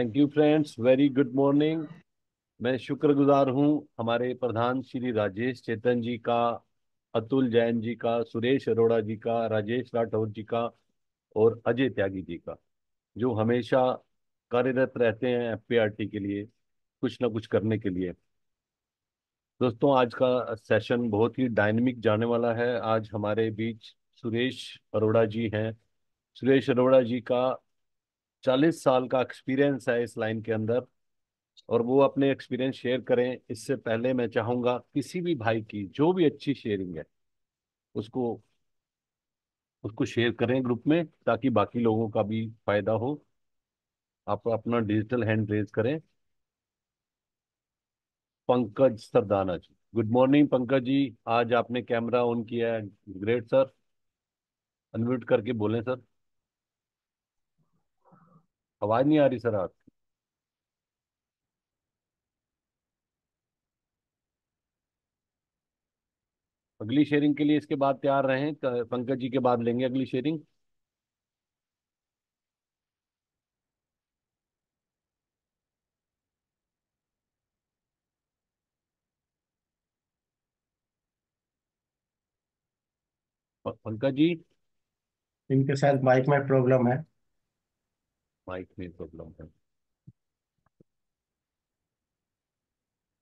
Thank you friends very good morning मैं शुक्रगुजार हूँ हमारे प्रधान श्री राजेश चेतन जी का, अतुल जैन जी का, सुरेश अरोड़ा जी का, राजेश राठौर जी का और अजय त्यागी जी का, जो हमेशा कार्यरत रहते हैं एफपीआरटी के लिए, कुछ ना कुछ करने के लिए। दोस्तों, आज का सेशन बहुत ही डायनेमिक जाने वाला है। आज हमारे बीच सुरेश अरोड़ा जी हैं। सुरेश अरोड़ा जी का चालीस साल का एक्सपीरियंस है इस लाइन के अंदर, और वो अपने एक्सपीरियंस शेयर करें। इससे पहले मैं चाहूँगा किसी भी भाई की, जो भी अच्छी शेयरिंग है, उसको उसको शेयर करें ग्रुप में, ताकि बाकी लोगों का भी फ़ायदा हो। आप अपना डिजिटल हैंड रेज करें। Pankaj Sardana ji good morning Pankaj ji. आज आपने कैमरा ऑन किया है। ग्रेट सर अनम्यूट करके बोलें सर आवाज़ नहीं आ रही सर आप अगली शेयरिंग के लिए इसके बाद तैयार रहें पंकज जी के बाद लेंगे अगली शेयरिंग पंकज जी? इनके साथ माइक में प्रॉब्लम है। माइक में प्रॉब्लम है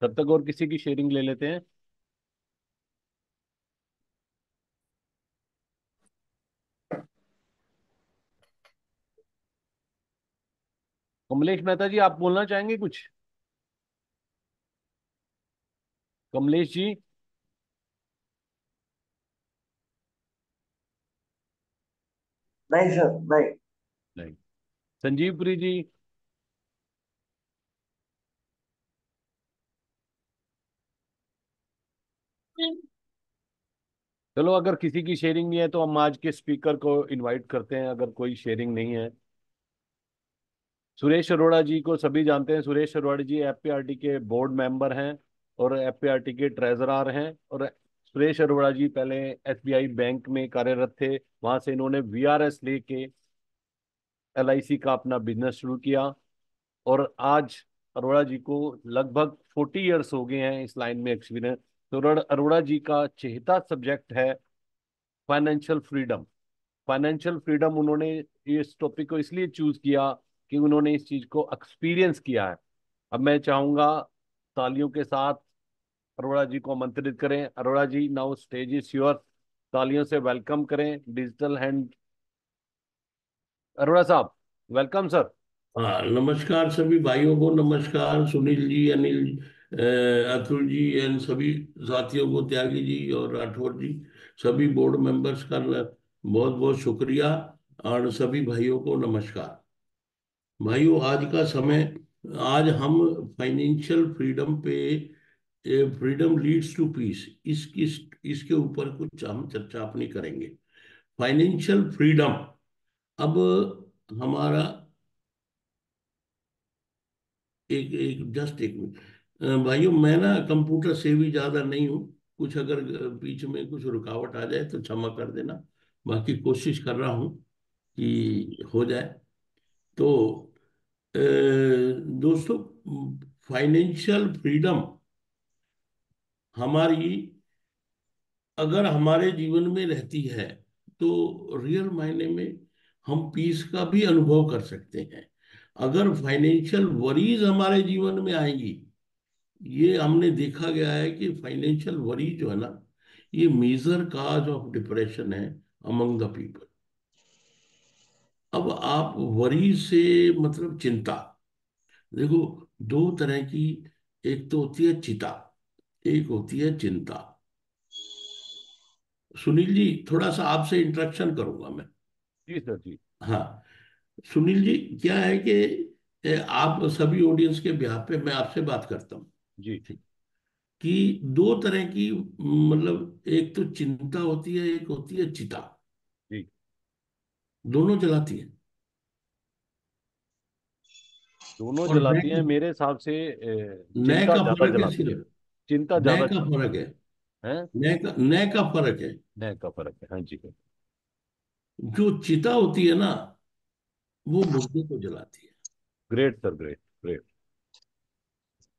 तब तक और किसी की शेयरिंग ले लेते हैं। कमलेश मेहता जी, आप बोलना चाहेंगे कुछ? कमलेश जी। नहीं सर, नहीं। संजीवपुरी जी। चलो, अगर किसी की शेयरिंग नहीं है तो हम आज के स्पीकर को इनवाइट करते हैं, अगर कोई शेयरिंग नहीं है। सुरेश अरोड़ा जी को सभी जानते हैं। सुरेश अरोड़ा जी एफपीआरटी के बोर्ड मेंबर हैं और एफपीआरटी के ट्रेजरर हैं और सुरेश अरोड़ा जी पहले एसबीआई बैंक में कार्यरत थे। वहाँ से इन्होंने वीआरएस लेके एलआईसी का अपना बिज़नेस शुरू किया और आज अरोड़ा जी को लगभग फोर्टी इयर्स हो गए हैं इस लाइन में एक्सपीरियंस तो अरोड़ा जी का चहेता सब्जेक्ट है फाइनेंशियल फ्रीडम फाइनेंशियल फ्रीडम उन्होंने इस टॉपिक को इसलिए चूज़ किया कि उन्होंने इस चीज़ को एक्सपीरियंस किया है। अब मैं चाहूँगा तालियों के साथ अरोड़ा जी को आमंत्रित करें। Arora ji now stage is your तालियों से वेलकम करें। डिजिटल हैंड अरोड़ा साहब वेलकम सर हाँ नमस्कार सभी भाइयों को नमस्कार सुनील जी अनिल अतुल जी एंड सभी साथियों को त्यागी जी और राठौर जी सभी बोर्ड मेंबर्स का बहुत बहुत शुक्रिया और सभी भाइयों को नमस्कार। भाइयों आज का समय आज हम फाइनेंशियल फ्रीडम पे फ्रीडम लीड्स टू पीस इस, इस इसके ऊपर कुछ हम चर्चा अपनी करेंगे। फाइनेंशियल फ्रीडम अब हमारा एक एक जस्ट एक मिनट। भाइयों मैं ना कंप्यूटर से भी ज़्यादा नहीं हूँ। कुछ अगर बीच में कुछ रुकावट आ जाए तो क्षमा कर देना। बाकी कोशिश कर रहा हूँ कि हो जाए। तो ए, दोस्तों फाइनेंशियल फ्रीडम हमारी अगर हमारे जीवन में रहती है तो रियल मायने में हम पीस का भी अनुभव कर सकते हैं। अगर फाइनेंशियल वरीज हमारे जीवन में आएँगी, ये हमने देखा गया है कि फाइनेंशियल वरी जो है ना, ये मेजर काज ऑफ़ डिप्रेशन है अमंग द पीपल अब आप वरी से मतलब चिंता, देखो दो तरह की, एक तो होती है चिता, एक होती है चिंता। सुनील जी, थोड़ा सा आपसे इंट्रक्शन करूँगा मैं। जी सर जी। हाँ। सुनील जी क्या है कि आप सभी ऑडियंस के ब्याह पे मैं आपसे बात करता हूँ। जी। ठीक। कि दो तरह की मतलब एक तो चिंता होती है एक होती है चिता। जी। दोनों जलाती है। दोनों जलाती है मेरे हिसाब से नए का फ़र्क है सिर्फ़। चिंता ज़्यादा का फ़र्क है। नए का नए का फ़र्क है। नए का फ़र्क है हाँ जी। जो चिता होती है ना वो मुर्दे को जलाती है। ग्रेट सर ग्रेट ग्रेट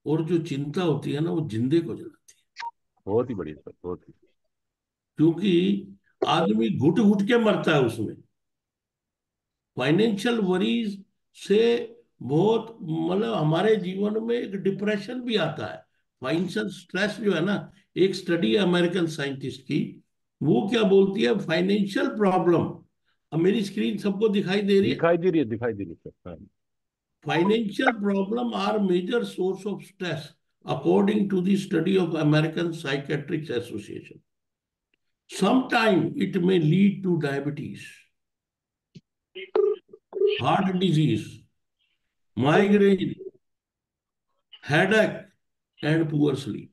और जो चिंता होती है ना वो जिंदे को जलाती है। बहुत ही बढ़िया सर बहुत ही। क्योंकि आदमी घुट घुट के मरता है उसमें। फाइनेंशियल वरीज से बहुत मतलब हमारे जीवन में एक डिप्रेशन भी आता है। फाइनेंशियल स्ट्रेस जो है ना एक स्टडी है अमेरिकन साइंटिस्ट की वो क्या बोलती है फाइनेंशियल प्रॉब्लम अब मेरी स्क्रीन सबको दिखाई दे रही है। दिखाई दे रही है दिखाई दे रही है financial problem are major source of stress according to the study of American psychiatric association समाइम it may lead to diabetes heart disease migraine headache and poor sleep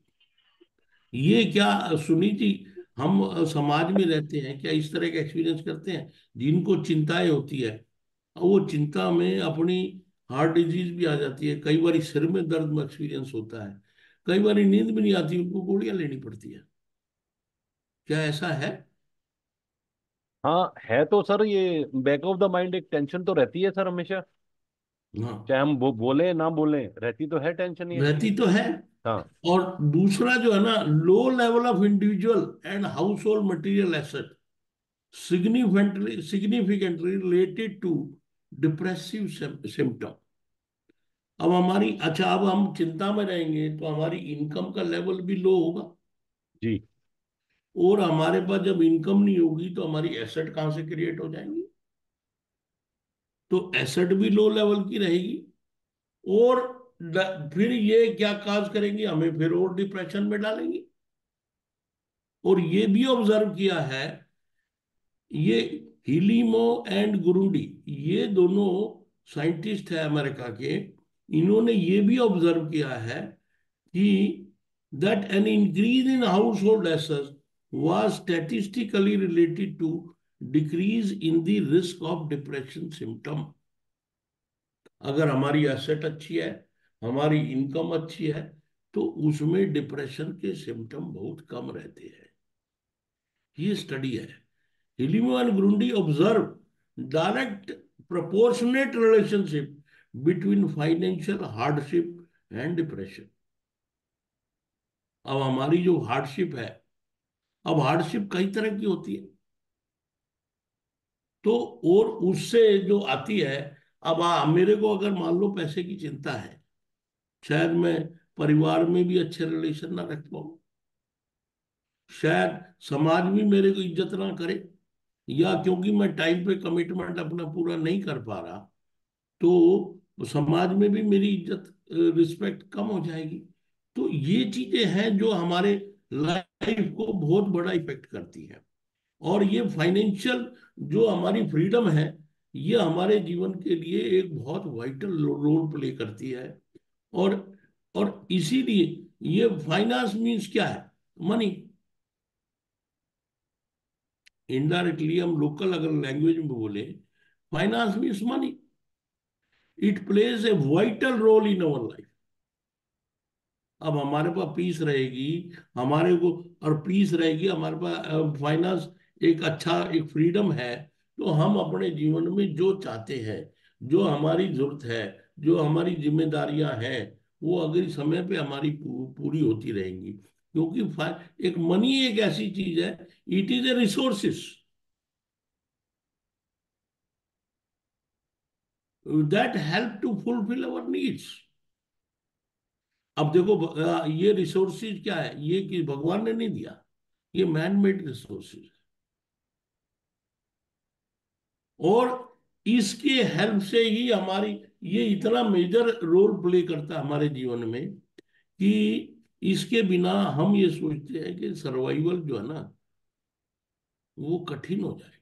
ये क्या सुनी थी? हम समाज में रहते हैं क्या इस तरह का एक्सपीरियंस करते हैं? जिनको चिंताएँ होती है वो चिंता में अपनी हार्ट डिज़ीज़ भी आ जाती है। कई बार सिर में दर्द में एक्सपीरियंस होता है। कई बार नींद भी नहीं आती उनको गोलियाँ लेनी पड़ती है। क्या ऐसा है? हाँ है तो सर ये बैक ऑफ़ द माइंड एक टेंशन तो रहती है सर हमेशा। हाँ। चाहे हम वो बोले ना बोले रहती तो है टेंशन ये। रहती तो है। हाँ। और दूसरा जो है ना low level of individual and household material asset significantly significantly related to depressive symptom अब हमारी अच्छा अब हम चिंता में रहेंगे तो हमारी इनकम का लेवल भी लो होगा। जी। और हमारे पास जब इनकम नहीं होगी तो हमारी एसेट कहाँ से क्रिएट हो जाएँगी? तो एसेट भी लो लेवल की रहेगी और फिर ये क्या काज करेंगे? हमें फिर और डिप्रेशन में डालेंगे। और ये भी ऑब्ज़र्व किया है, ये हिलीमो एंड गुरुंडी, ये दोनों साइंटिस्ट है अमेरिका के, इन्होंने ये भी ऑब्ज़र्व किया है कि that an increase in household assets was statistically related to decrease in the risk of depression symptom. अगर हमारी एसेट अच्छी है हमारी इनकम अच्छी है तो उसमें डिप्रेशन के सिम्टम बहुत कम रहते हैं। ये स्टडी है। हिलिमो and Grundy observe direct proportionate relationship between financial hardship and depression अब हमारी जो हार्डशिप है अब हार्डशिप कई तरह की होती है। तो और उससे जो आती है अब आ, मेरे को अगर मान लो पैसे की चिंता है शायद मैं परिवार में भी अच्छे रिलेशन ना रख पाऊँ। शायद समाज भी मेरे को इज़्ज़त ना करे, या क्योंकि मैं टाइम पे कमिटमेंट अपना पूरा नहीं कर पा रहा तो समाज में भी मेरी इज़्ज़त रिस्पेक्ट कम हो जाएगी। तो ये चीज़ें हैं जो हमारे लाइफ को बहुत बड़ा इफ़ेक्ट करती है। और ये फाइनेंशियल जो हमारी फ्रीडम है, ये हमारे जीवन के लिए एक बहुत वाइटल रोल प्ले करती है। और और इसीलिए ये फाइनेंस मीन्स क्या है? मनी इनडायरेक्टली हम लोकल अगर लैंग्वेज में बोले finance means money it plays a vital role in our life अब हमारे पास पीस रहेगी, हमारे को, और पीस रहेगी, हमारे पास फाइनेंस एक अच्छा एक फ्रीडम है तो हम अपने जीवन में जो चाहते हैं, जो हमारी ज़रूरत है जो हमारी जिम्मेदारियाँ हैं, वो अगर समय पे हमारी पूरी होती रहेंगी। क्योंकि एक मनी एक ऐसी चीज़ है it is a resources that help to fulfil our needs अब देखो ये रिसोर्सेज क्या है? ये कि भगवान ने नहीं दिया। ये मैन मेड रिसोर्सेज और इसके हेल्प से ही हमारी ये इतना मेजर रोल प्ले करता हमारे जीवन में कि इसके बिना हम ये सोचते हैं कि सर्वाइवल जो है ना, वो कठिन हो जाएगा।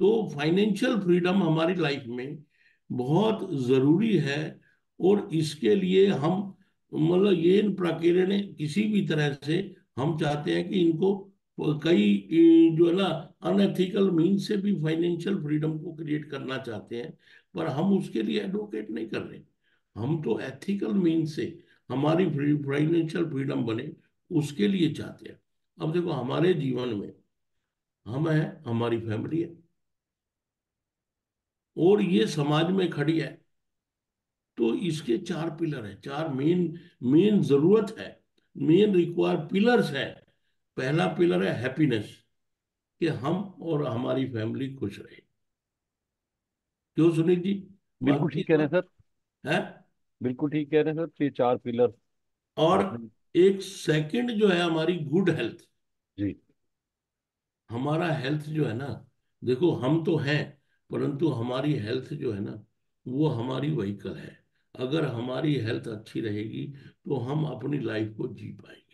तो फाइनेंशियल फ्रीडम हमारी लाइफ में बहुत ज़रूरी है और इसके लिए हम मतलब ये प्रक्रिया ने किसी भी तरह से हम चाहते हैं कि इनको कई जो है ना अनएथिकल मीन से भी फाइनेंशियल फ्रीडम को क्रिएट करना चाहते हैं, पर हम उसके लिए एडवोकेट नहीं कर रहे। हम तो एथिकल मीन से हमारी फाइनेंशियल फ्रीडम बने, उसके लिए चाहते हैं। अब देखो, हमारे जीवन में हम है, हमारी फैमिली है। और ये समाज में खड़ी है तो इसके चार पिलर है, चार मेन मेन ज़रूरत है मेन रिक्वायर पिलर्स है। पहला पिलर है हैप्पीनेस कि हम और हमारी फैमिली खुश रहे। क्यों सुनील जी? बिल्कुल ठीक कह रहे हैं सर। है? बिल्कुल ठीक कह रहे हैं सर ये चार पिलर। और एक सेकंड जो है हमारी गुड हेल्थ। जी। हमारा हेल्थ जो है ना देखो हम तो हैं परंतु हमारी हेल्थ जो है ना वो हमारी व्हीकल है। अगर हमारी हेल्थ अच्छी रहेगी तो हम अपनी लाइफ को जी पाएँगे।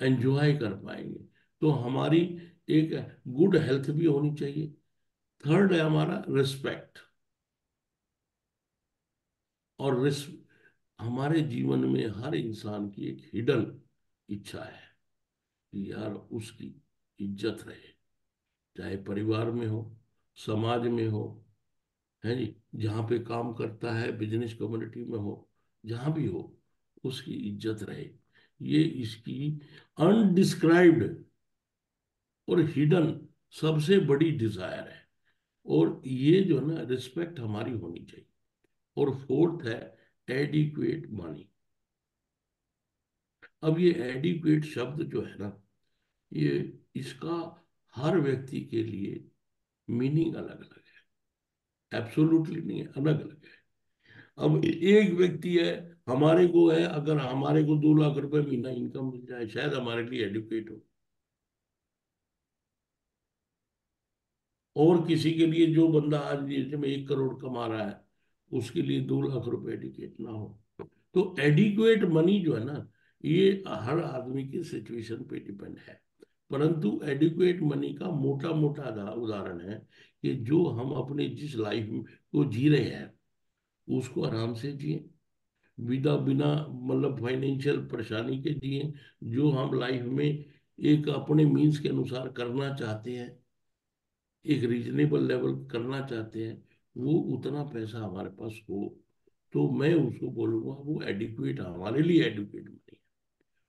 एंजॉय कर पाएँगे। तो हमारी एक गुड हेल्थ भी होनी चाहिए। थर्ड है हमारा रिस्पेक्ट और रिस हमारे जीवन में हर इंसान की एक हिडन इच्छा है कि यार उसकी इज़्ज़त रहे। चाहे परिवार में हो, समाज में हो, है जी? जहाँ पे काम करता है बिज़नेस कम्युनिटी में हो, जहाँ भी हो, उसकी इज़्ज़त रहे। ये इसकी अनडिस्क्राइब्ड और हिडन सबसे बड़ी डिज़ायर है। और ये जो है ना रिस्पेक्ट हमारी होनी चाहिए। और फोर्थ है एडिक्वेट मनी अब ये एडिक्वेट शब्द जो है ना ये इसका हर व्यक्ति के लिए मीनिंग अलग अलग है। एब्सोल्युटली नहीं है अलग अलग है। अब एक व्यक्ति है हमारे को है, अगर हमारे को दो लाख रुपए महीना इनकम मिल जाए, शायद हमारे लिए एडुकेट हो। और किसी के लिए जो बंदा आज देश में एक करोड़ कमा रहा है, उसके लिए दो लाख रुपए एडिकेट ना हो। तो एडिक्वेट मनी जो है ना, ये हर आदमी की सिचुएशन पे डिपेंड है। परंतु एडिक्वेट मनी का मोटा मोटा उदाहरण है कि जो हम अपने जिस लाइफ को जी रहे हैं, उसको आराम से जिए। बिना बिना मतलब फाइनेंशियल परेशानी के जिए, जो हम लाइफ में एक अपने मीन्स के अनुसार करना चाहते हैं, एक रीजनेबल लेवल करना चाहते हैं, वो उतना पैसा हमारे पास हो तो मैं उसको बोलूँगा वो एडिक्वेट हमारे लिए एडुकेट मनी है।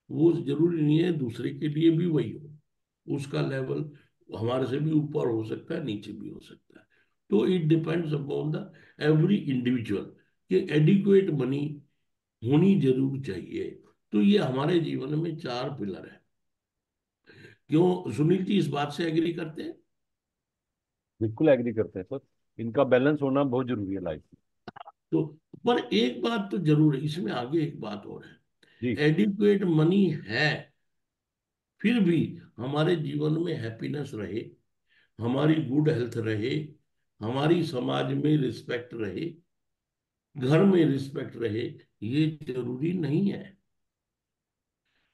वो ज़रूरी नहीं है, दूसरे के लिए भी वही हो। उसका लेवल हमारे से भी ऊपर हो सकता है, नीचे भी हो सकता है। तो it depends upon the every individual कि एडिक्वेट मनी होनी ज़रूर चाहिए। तो ये हमारे जीवन में चार पिलर है। क्यों? सुनील जी इस बात से एग्री करते हैं? बिल्कुल एग्री करते हैं सर। इनका बैलेंस होना बहुत ज़रूरी है लाइफ में। तो पर एक बात तो ज़रूर है इसमें आगे एक बात और है। एडिक्वेट मनी है फिर भी हमारे जीवन में हैप्पीनेस रहे हमारी गुड हेल्थ रहे हमारी समाज में रिस्पेक्ट रहे घर में रिस्पेक्ट रहे ये ज़रूरी नहीं है।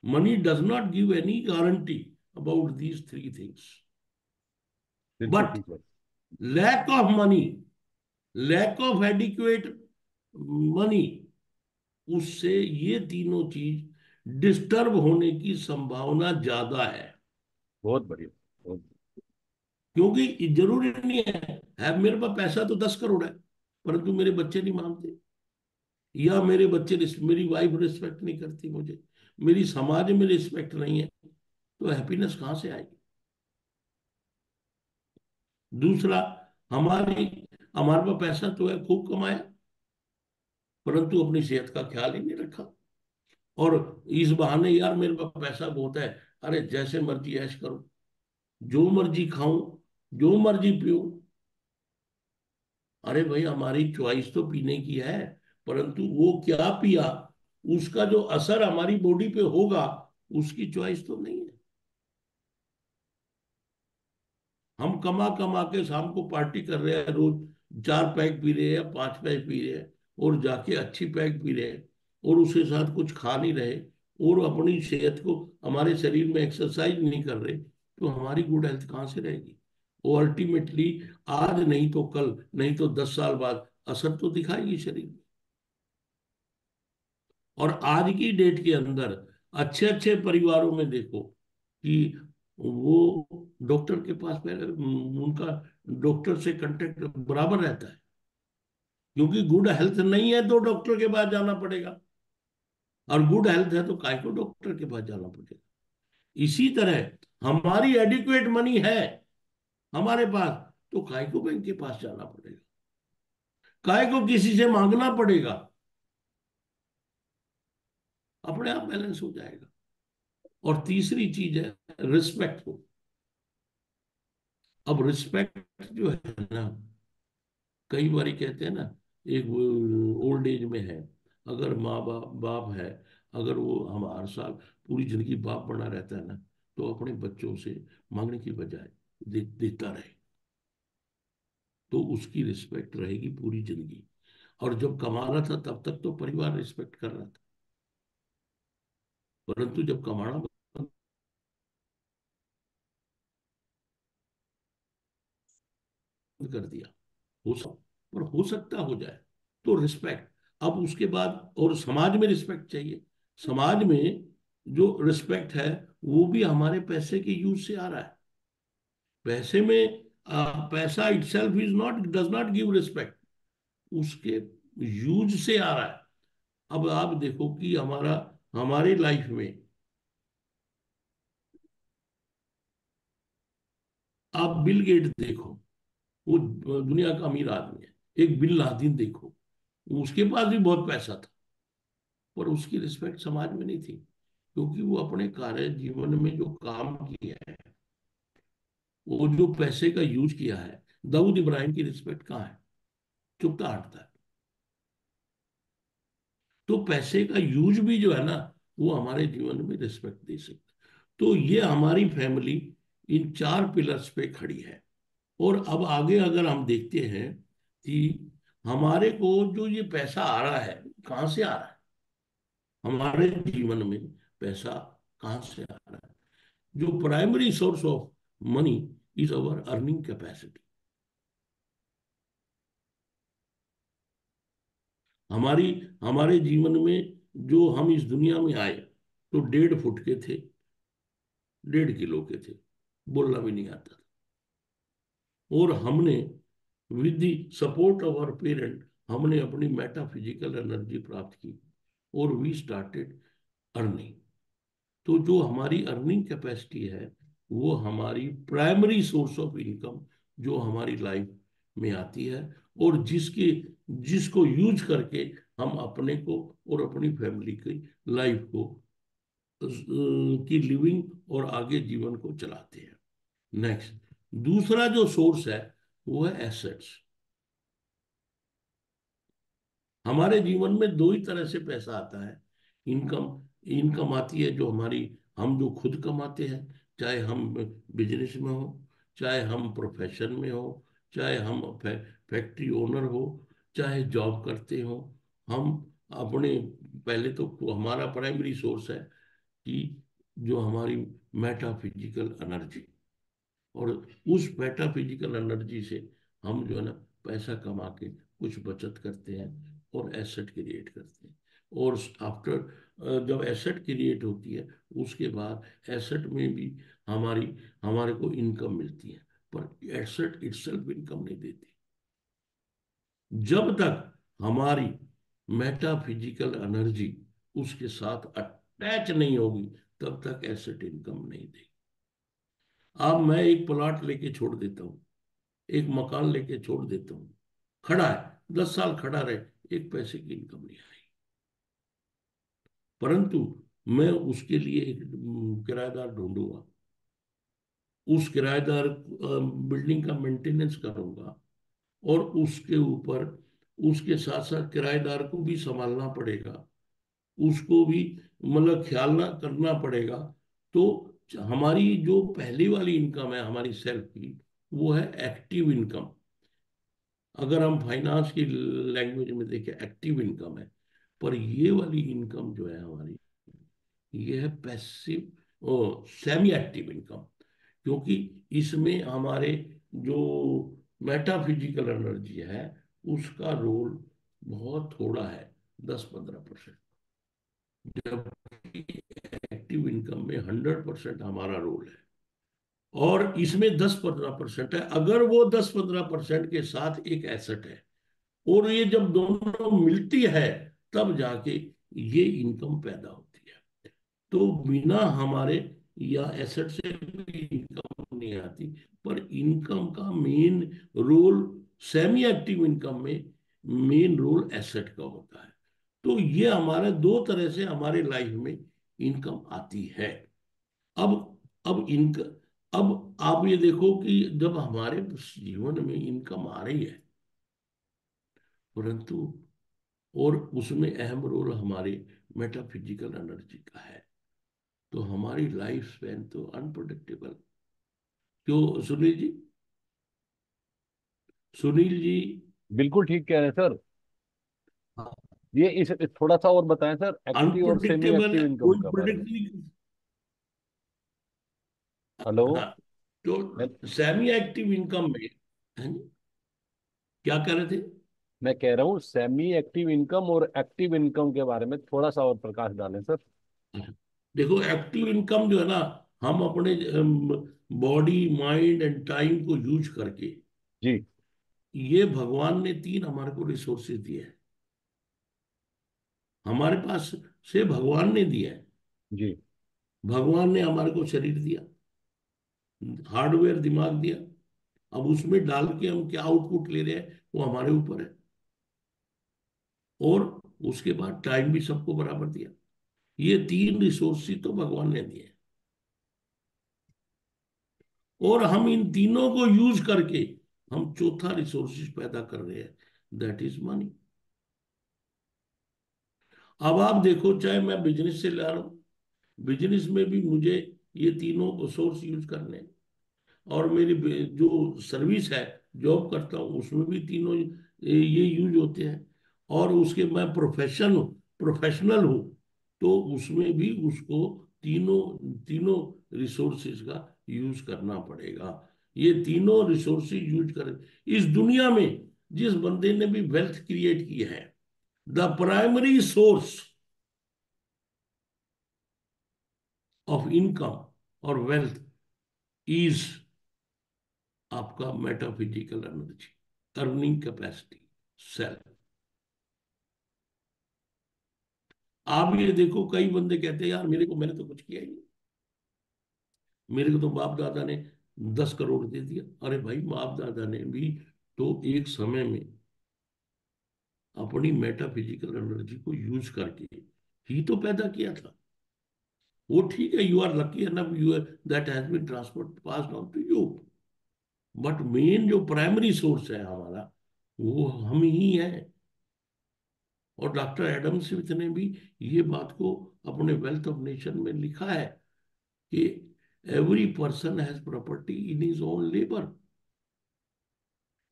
Money does not give any guarantee about these three things है lack of money lack of adequate money उससे ये तीनों चीज़ डिस्टर्ब होने की संभावना ज़्यादा है। बहुत बढ़िया। क्योंकि ज़रूरी नहीं है, है मेरे पास पैसा तो दस करोड़ है परंतु मेरे बच्चे नहीं मानते। या मेरे बच्चे मेरी वाइफ रिस्पेक्ट नहीं करती मुझे, मेरी समाज में रिस्पेक्ट नहीं है तो हैप्पीनेस कहाँ से आएगी? दूसरा, हमारी, हमारे पास पैसा तो है, खूब कमाया, परंतु अपनी सेहत का ख्याल ही नहीं रखा। और इस बहाने यार मेरे पास पैसा बहुत है, अरे जैसे मर्ज़ी ऐश करो, जो मर्ज़ी खाऊं, जो मर्ज़ी पीऊं। अरे भाई, हमारी चॉइस तो पीने की है। परंतु वो क्या पिया, उसका जो असर हमारी बॉडी पे होगा, उसकी चॉइस तो नहीं है। हम कमा कमा के शाम को पार्टी कर रहे हैं, रोज चार पैक पी रहे हैं या पाँच पैक पी रहे हैं, और जाके अच्छी पैक पी रहे हैं, और उसके साथ कुछ खा नहीं रहे, और अपनी सेहत को, हमारे शरीर में एक्सरसाइज नहीं कर रहे तो हमारी गुड हेल्थ कहाँ से रहेगी? वो अल्टीमेटली आज नहीं तो कल, नहीं तो दस साल बाद असर तो दिखाएगी शरीर में। और आज की डेट के अंदर अच्छे अच्छे परिवारों में देखो कि वो डॉक्टर के पास उनका डॉक्टर से कांटेक्ट बराबर रहता है। क्योंकि गुड हेल्थ नहीं है तो डॉक्टर के पास जाना पड़ेगा। और गुड हेल्थ है तो काय को डॉक्टर के पास जाना पड़ेगा। इसी तरह हमारी एडिक्वेट मनी है हमारे पास तो काय को बैंक के पास जाना पड़ेगा। काय को किसी से मांगना पड़ेगा अपने आप बैलेंस हो जाएगा। और तीसरी चीज़ है रिस्पेक्ट को। अब रिस्पेक्ट जो है ना कई बार कहते हैं ना एक ओल्ड एज में है अगर माँ बाप बाप है अगर वो हम हर साल पूरी ज़िंदगी बाप बना रहता है ना तो अपने बच्चों से मांगने की बजाय दे, देता रहे। तो उसकी रिस्पेक्ट रहेगी पूरी ज़िंदगी। और जब कमा रहा था तब तक तो परिवार रिस्पेक्ट कर रहा था। परंतु जब कमाना कर दिया हो सकता पर हो सकता हो जाए तो रिस्पेक्ट अब उसके बाद और समाज में रिस्पेक्ट चाहिए। समाज में जो रिस्पेक्ट है वो भी हमारे पैसे के यूज़ से आ रहा है। पैसे में आ, पैसा itself is not does not give respect उसके यूज़ से आ रहा है। अब आप देखो कि हमारा हमारी लाइफ में आप बिल गेट देखो, वो दुनिया का अमीर आदमी है, एक बिल लादिन देखो, उसके पास भी बहुत पैसा था, पर उसकी रिस्पेक्ट समाज में नहीं थी, क्योंकि वो अपने कार्य जीवन में जो काम किया है, वो जो पैसे का यूज़ किया है, दाऊद इब्राहिम की रिस्पेक्ट कहाँ है? चुपता हटता है। तो पैसे का यूज़ भी जो है ना, वो हमारे जीवन में रिस्पेक्ट दे सकता तो ये हमारी फैमिली इन चार पिलर्स पे खड़ी है। और अब आगे अगर हम देखते हैं कि हमारे को जो ये पैसा आ रहा है, कहाँ से आ रहा है? हमारे जीवन में पैसा कहाँ से आ रहा है? जो primary source of money is our earning capacity हमारी, हमारे जीवन में जो हम इस दुनिया में आए तो डेढ़ फुट के थे, डेढ़ किलो के थे, बोलना भी नहीं आता था। और हमने with the support of our parent हमने अपनी मेटाफिजिकल एनर्जी प्राप्त की, और वी स्टार्टेड अर्निंग तो जो हमारी अर्निंग कैपेसिटी है, वो हमारी प्राइमरी सोर्स ऑफ़ इनकम जो हमारी लाइफ में आती है और जिसके, जिसको यूज़ करके हम अपने को और अपनी फैमिली की लाइफ को की लिविंग और आगे जीवन को चलाते हैं। नेक्स्ट दूसरा जो सोर्स है, वो है एसेट्स हमारे जीवन में दो ही तरह से पैसा आता है। इनकम इनकम आती है जो हमारी, हम जो खुद कमाते हैं, चाहे हम बिज़नेस में हो, चाहे हम प्रोफेशन में हो चाहे हम फैक्ट्री ओनर हो, चाहे जॉब करते हो, हम अपने, पहले तो हमारा प्राइमरी सोर्स है कि जो हमारी मेटाफिजिकल एनर्जी और उस मेटाफिजिकल एनर्जी से हम जो है ना, पैसा कमा के कुछ बचत करते हैं और एसेट क्रिएट करते हैं। और आफ्टर जब एसेट क्रिएट होती है, उसके बाद एसेट में भी हमारी, हमारे को इनकम मिलती है। पर एसेट इटसेल्फ इनकम नहीं देती। जब तक हमारी मेटाफिजिकल एनर्जी उसके साथ अटैच नहीं होगी, तब तक एसेट इनकम नहीं देगी। अब मैं एक प्लाट लेके छोड़ देता हूँ, एक मकान लेके छोड़ देता हूँ, खड़ा है, दस साल खड़ा रहे, एक पैसे की इनकम नहीं आई। परंतु मैं उसके लिए एक किराएदार ढूंढूँगा। उस किराएदार बिल्डिंग का मेंटेनेंस करूँगा और उसके ऊपर उसके साथ साथ किराएदार को भी संभालना पड़ेगा। उसको भी मतलब ख्याल ना करना पड़ेगा। तो हमारी जो पहली वाली इनकम है हमारी सेल्फ की, वो है एक्टिव इनकम अगर हम फाइनेंस की लैंग्वेज में देखें एक्टिव इनकम है। पर ये वाली इनकम जो है हमारी, ये है पैसिव सेमी एक्टिव इनकम क्योंकि इसमें हमारे जो मेटाफिजिकल एनर्जी है, उसका रोल बहुत थोड़ा है दस पंद्रह परसेंट जबकि एक्टिव इनकम में हंड्रेड परसेंट हमारा रोल है। और इसमें दस पंद्रह परसेंट है। अगर वो दस पंद्रह परसेंट के साथ एक एसेट है, और ये जब दोनों मिलती है, तब जाके ये इनकम पैदा होती है। तो बिना हमारे या एसेट से भी इनकम नहीं आती, पर इनकम का main role semi active income में मेन रोल एसेट का होता है। तो ये हमारे, दो तरह से हमारे लाइफ में इनकम आती है। अब अब इनक अब आप ये देखो कि जब हमारे जीवन में इनकम आ रही है, परंतु और उसमें अहम रोल हमारे मेटाफिजिकल एनर्जी का है। तो हमारी लाइफ स्पेन तो अनप्रोडिक्टेबल क्यों? सुनील जी? सुनील जी? बिल्कुल ठीक कह रहे हैं सर। हाँ। ये इस थोड़ा सा और बताएँ सर एक्टिव और सेमी अनप्रोडिक्टेबल एक्टिव इनकम का बारे में। हेलो? हाँ तो सेमी एक्टिव इनकम में हैं क्या कह रहे थे? मैं कह रहा हूँ सेमी एक्टिव इनकम और एक्टिव इनकम के बारे में थोड़ा सा और प्रकाश डालें सर। देखो एक्टिव इनकम जो है ना हम अपने बॉडी माइंड एंड टाइम को यूज़ करके जी। ये भगवान ने तीन हमारे को रिसोर्सेज दिए हैं। हमारे पास से भगवान ने दिया है। जी। भगवान ने हमारे को शरीर दिया हार्डवेयर दिमाग दिया अब उसमें डाल के हम क्या आउटपुट ले रहे हैं वो हमारे ऊपर है। और उसके बाद टाइम भी सबको बराबर दिया। ये तीन रिसोर्सेज तो भगवान ने दिए और हम इन तीनों को यूज़ करके हम चौथा रिसोर्सेज पैदा कर रहे हैं। दैट इज़ मनी अब आप देखो, चाहे मैं बिज़नेस से ला रहा हूँ बिज़नेस में भी मुझे ये तीनों सोर्स यूज़ करने और मेरी जो सर्विस है जॉब करता हूँ, उसमें भी तीनों ये यूज़ होते हैं। और उसके, मैं प्रोफेशन प्रोफेशनल हूँ। तो उसमें भी उसको तीनों तीनों रिसोर्सेज का यूज़ करना पड़ेगा। ये तीनों रिसोर्सेज यूज़ कर, इस दुनिया में जिस बंदे ने भी वेल्थ क्रिएट की है the primary source of income और वेल्थ इज़ आपका metaphysical energy earning capacity self आप ये देखो, कई बंदे कहते हैं, यार, मेरे को, मैंने तो कुछ किया ही नहीं। मेरे को तो बाप दादा ने दस करोड़ दे दिया। अरे भाई बाप दादा ने भी तो एक समय में अपनी मेटाफिजिकल एनर्जी को यूज़ करके ही तो पैदा किया था। वो ठीक है you are lucky enough you that has been transfer pass on to you but main जो प्राइमरी सोर्स है हमारा, वो हम ही है। और डॉक्टर एडम स्मिथ ने भी ये बात को अपने वेल्थ ऑफ़ नेशन में लिखा है कि every person has property in his own labour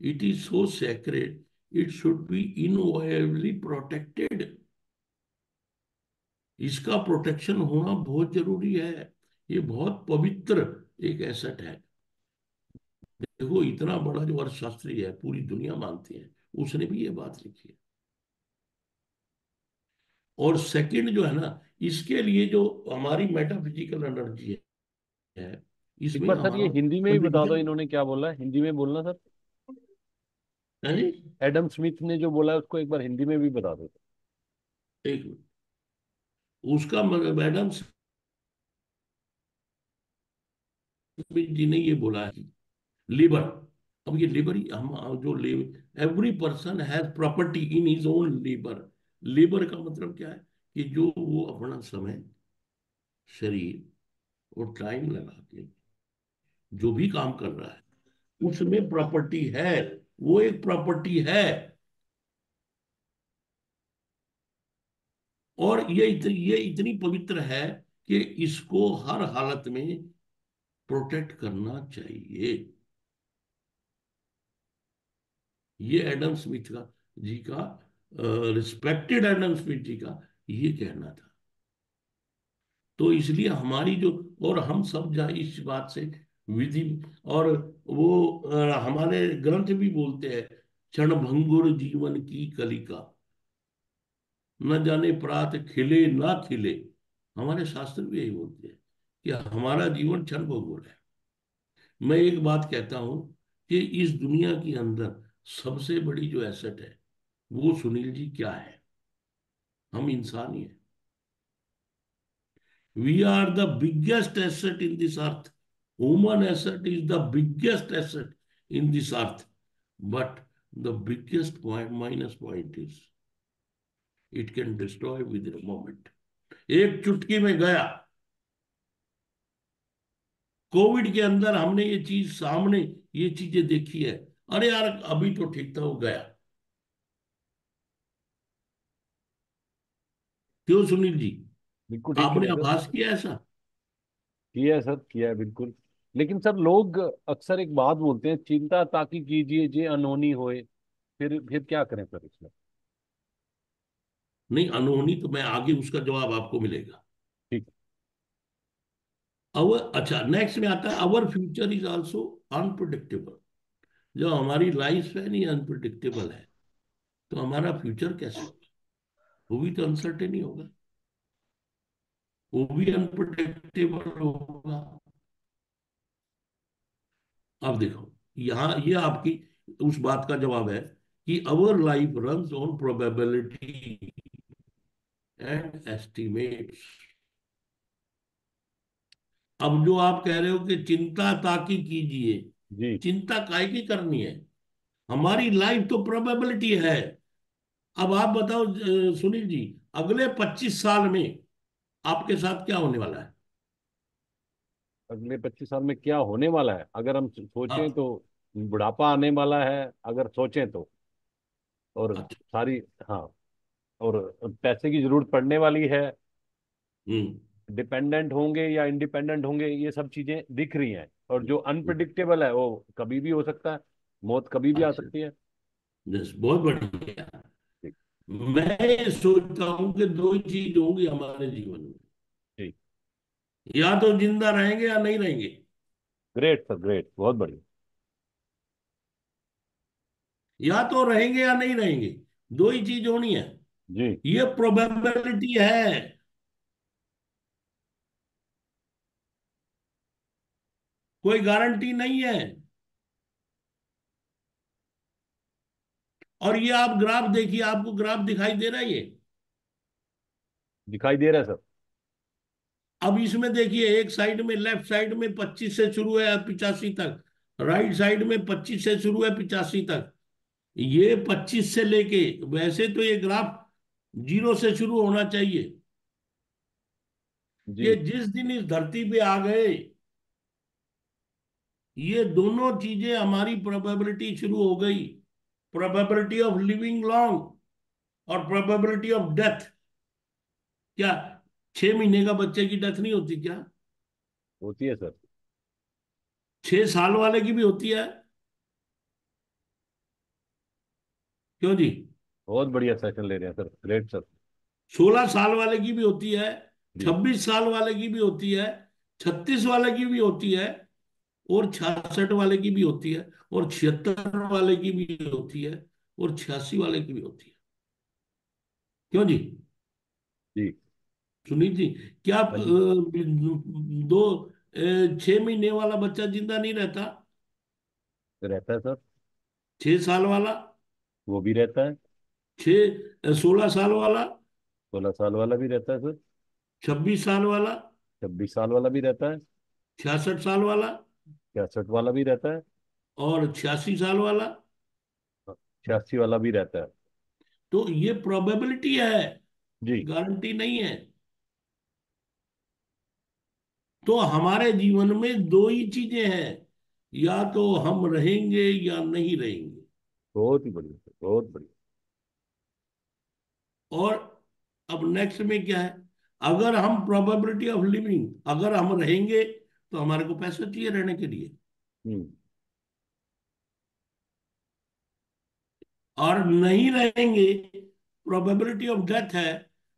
it is so sacred it should be inviolably protected इसका प्रोटेक्शन होना बहुत ज़रूरी है। ये बहुत पवित्र एक एसेट है। देखो, इतना बड़ा जो अर्थशास्त्री है, पूरी दुनिया मानती है। उसने भी ये बात लिखी है। और सेकंड जो है ना इसके लिए जो हमारी मेटाफिजिकल एनर्जी है इसमें सर ये हिंदी में भी बता दो इन्होंने क्या बोला हिंदी में बोलना सर। एडम स्मिथ ने जो बोला है उसको एक बार हिंदी में भी बता दो। एक उसका मैडम जी ने ये बोला है लेबर अब ये लेबर हम जो labour every person has property in his own labour labour का मतलब क्या है? कि जो वो अपना समय, शरीर और टाइम लगा के जो भी काम कर रहा है, उसमें प्रॉपर्टी है, वो एक प्रॉपर्टी है। और ये इतनी ये इतनी पवित्र है कि इसको हर हालत में प्रोटेक्ट करना चाहिए। ये एडम स्मिथ का जी का रिस्पेक्टेड एडम स्मिथ जी का ये कहना था। तो इसलिए हमारी जो और हम सब जाए इस बात से विधि और वो आ, हमारे ग्रंथ भी बोलते हैं क्षण भंगुर जीवन की कलिका। न जाने प्रात खिले ना खिले। हमारे शास्त्र भी यही बोलते हैं कि हमारा जीवन क्षण भंगुर है। मैं एक बात कहता हूँ कि इस दुनिया के अंदर सबसे बड़ी जो एसेट है वो सुनील जी क्या है? हम इंसान ही है। We are the biggest asset in this earth woman asset is the biggest asset in this earth but the biggest point minus point is it can destroy within moment एक चुटकी में गया। कोविड के अंदर हमने ये चीज़ सामने, ये चीज़ें देखी है। अरे यार, अभी तो ठीक था, वो गया। क्यों सुनील जी? बिल्कुल आपने आभास किया ऐसा? किया है सर किया है बिल्कुल। लेकिन सर लोग अक्सर एक बात बोलते हैं चिंता ताकि कीजिए जे अनहोनी होए फिर फिर क्या करें सर इसमें? नहीं अनहोनी तो मैं आगे उसका जवाब आपको मिलेगा। ठीक। अवर अच्छा नेक्स्ट में आता है our future is also unpredictable जो हमारी लाइफ है ही अनप्रडिक्टेबल है। तो हमारा फ्यूचर कैसे? होगा वो भी तो अनसर्टेन ही होगा। वो भी अनप्रडिक्टेबल होगा। अब देखो यहाँ ये यह आपकी उस बात का जवाब है कि our life run on probability and estimates अब जो आप कह रहे हो कि चिंता ताकि कीजिए चिंता काय की करनी है? हमारी लाइफ तो प्रोबेबिलिटी है। अब आप बताओ सुनील जी अगले 25 साल में आपके साथ क्या होने वाला है? अगले पच्चीस साल में क्या होने वाला है? अगर हम सोचें हाँ। तो बुढ़ापा आने वाला है अगर सोचें तो। और अच्छा। सारी हाँ और पैसे की ज़रूरत पड़ने वाली है। हम्म। डिपेंडेंट होंगे या इंडिपेंडेंट होंगे ये सब चीज़ें दिख रही हैं। और जो अनप्रडिक्टेबल है वो कभी भी हो सकता है मौत कभी भी आ अच्छा। सकती है। बहुत बढ़िया। मैं सोचता हूँ कि दो ही चीज़ होंगी हमारे जीवन में। या तो ज़िंदा रहेंगे या नहीं रहेंगे। Great sir great. बहुत बढ़िया। या तो रहेंगे या नहीं रहेंगे दो ही चीज़ होनी है। जी। ये प्रोबेबिलिटी है। कोई गारंटी नहीं है। और ये आप ग्राफ देखिए आपको ग्राफ दिखाई दे रहा है ये? दिखाई दे रहा है सर। अब इसमें देखिए एक साइड में लेफ़्ट साइड में 25 से शुरू है पिचासी तक। राइट साइड में 25 से शुरू है पिचासी तक। ये 25 से लेके वैसे तो ये ग्राफ ज़ीरो से शुरू होना चाहिए। ये जिस दिन इस धरती पे आ गए ये दोनों चीज़ें हमारी प्रोबेबिलिटी शुरू हो गई। प्रोबेबिलिटी ऑफ़ लिविंग लॉन्ग और प्रोबेबिलिटी ऑफ़ डेथ क्या छह महीने का बच्चे की डेथ नहीं होती क्या? होती है सर। छह साल वाले की भी होती है? क्यों जी? बहुत बढ़िया सेशन ले रहे हैं सर। ग्रेट सर सोलह साल वाले की भी होती है छब्बीस साल वाले की भी होती है छत्तीस वाले की भी होती है और छियासठ वाले की भी होती है और छिहत्तर वाले की भी होती है और छियासी वाले की भी होती है। क्यों जी? जी। सुनील जी क्या हाँ दो छह महीने वाला बच्चा ज़िंदा नहीं रहता? रहता है सर। छह साल वाला? वो भी रहता है। छह सोलह साल वाला? सोलह साल वाला भी रहता है सर। छब्बीस साल वाला? छब्बीस साल वाला भी रहता है। छियासठ साल वाला? छियासठ वाला भी रहता है? और छियासी साल वाला? छियासी वाला भी रहता है। तो ये प्रोबेबिलिटी है। जी। गारंटी नहीं है। तो हमारे जीवन में दो ही चीज़ें हैं। या तो हम रहेंगे या नहीं रहेंगे। बहुत ही बढ़िया बहुत बढ़िया। और अब नेक्स्ट में क्या है? अगर हम प्रोबेबिलिटी ऑफ़ लिविंग अगर हम रहेंगे तो हमारे को पैसा चाहिए रहने के लिए। हम्म। और नहीं रहेंगे प्रोबेबिलिटी ऑफ़ डेथ है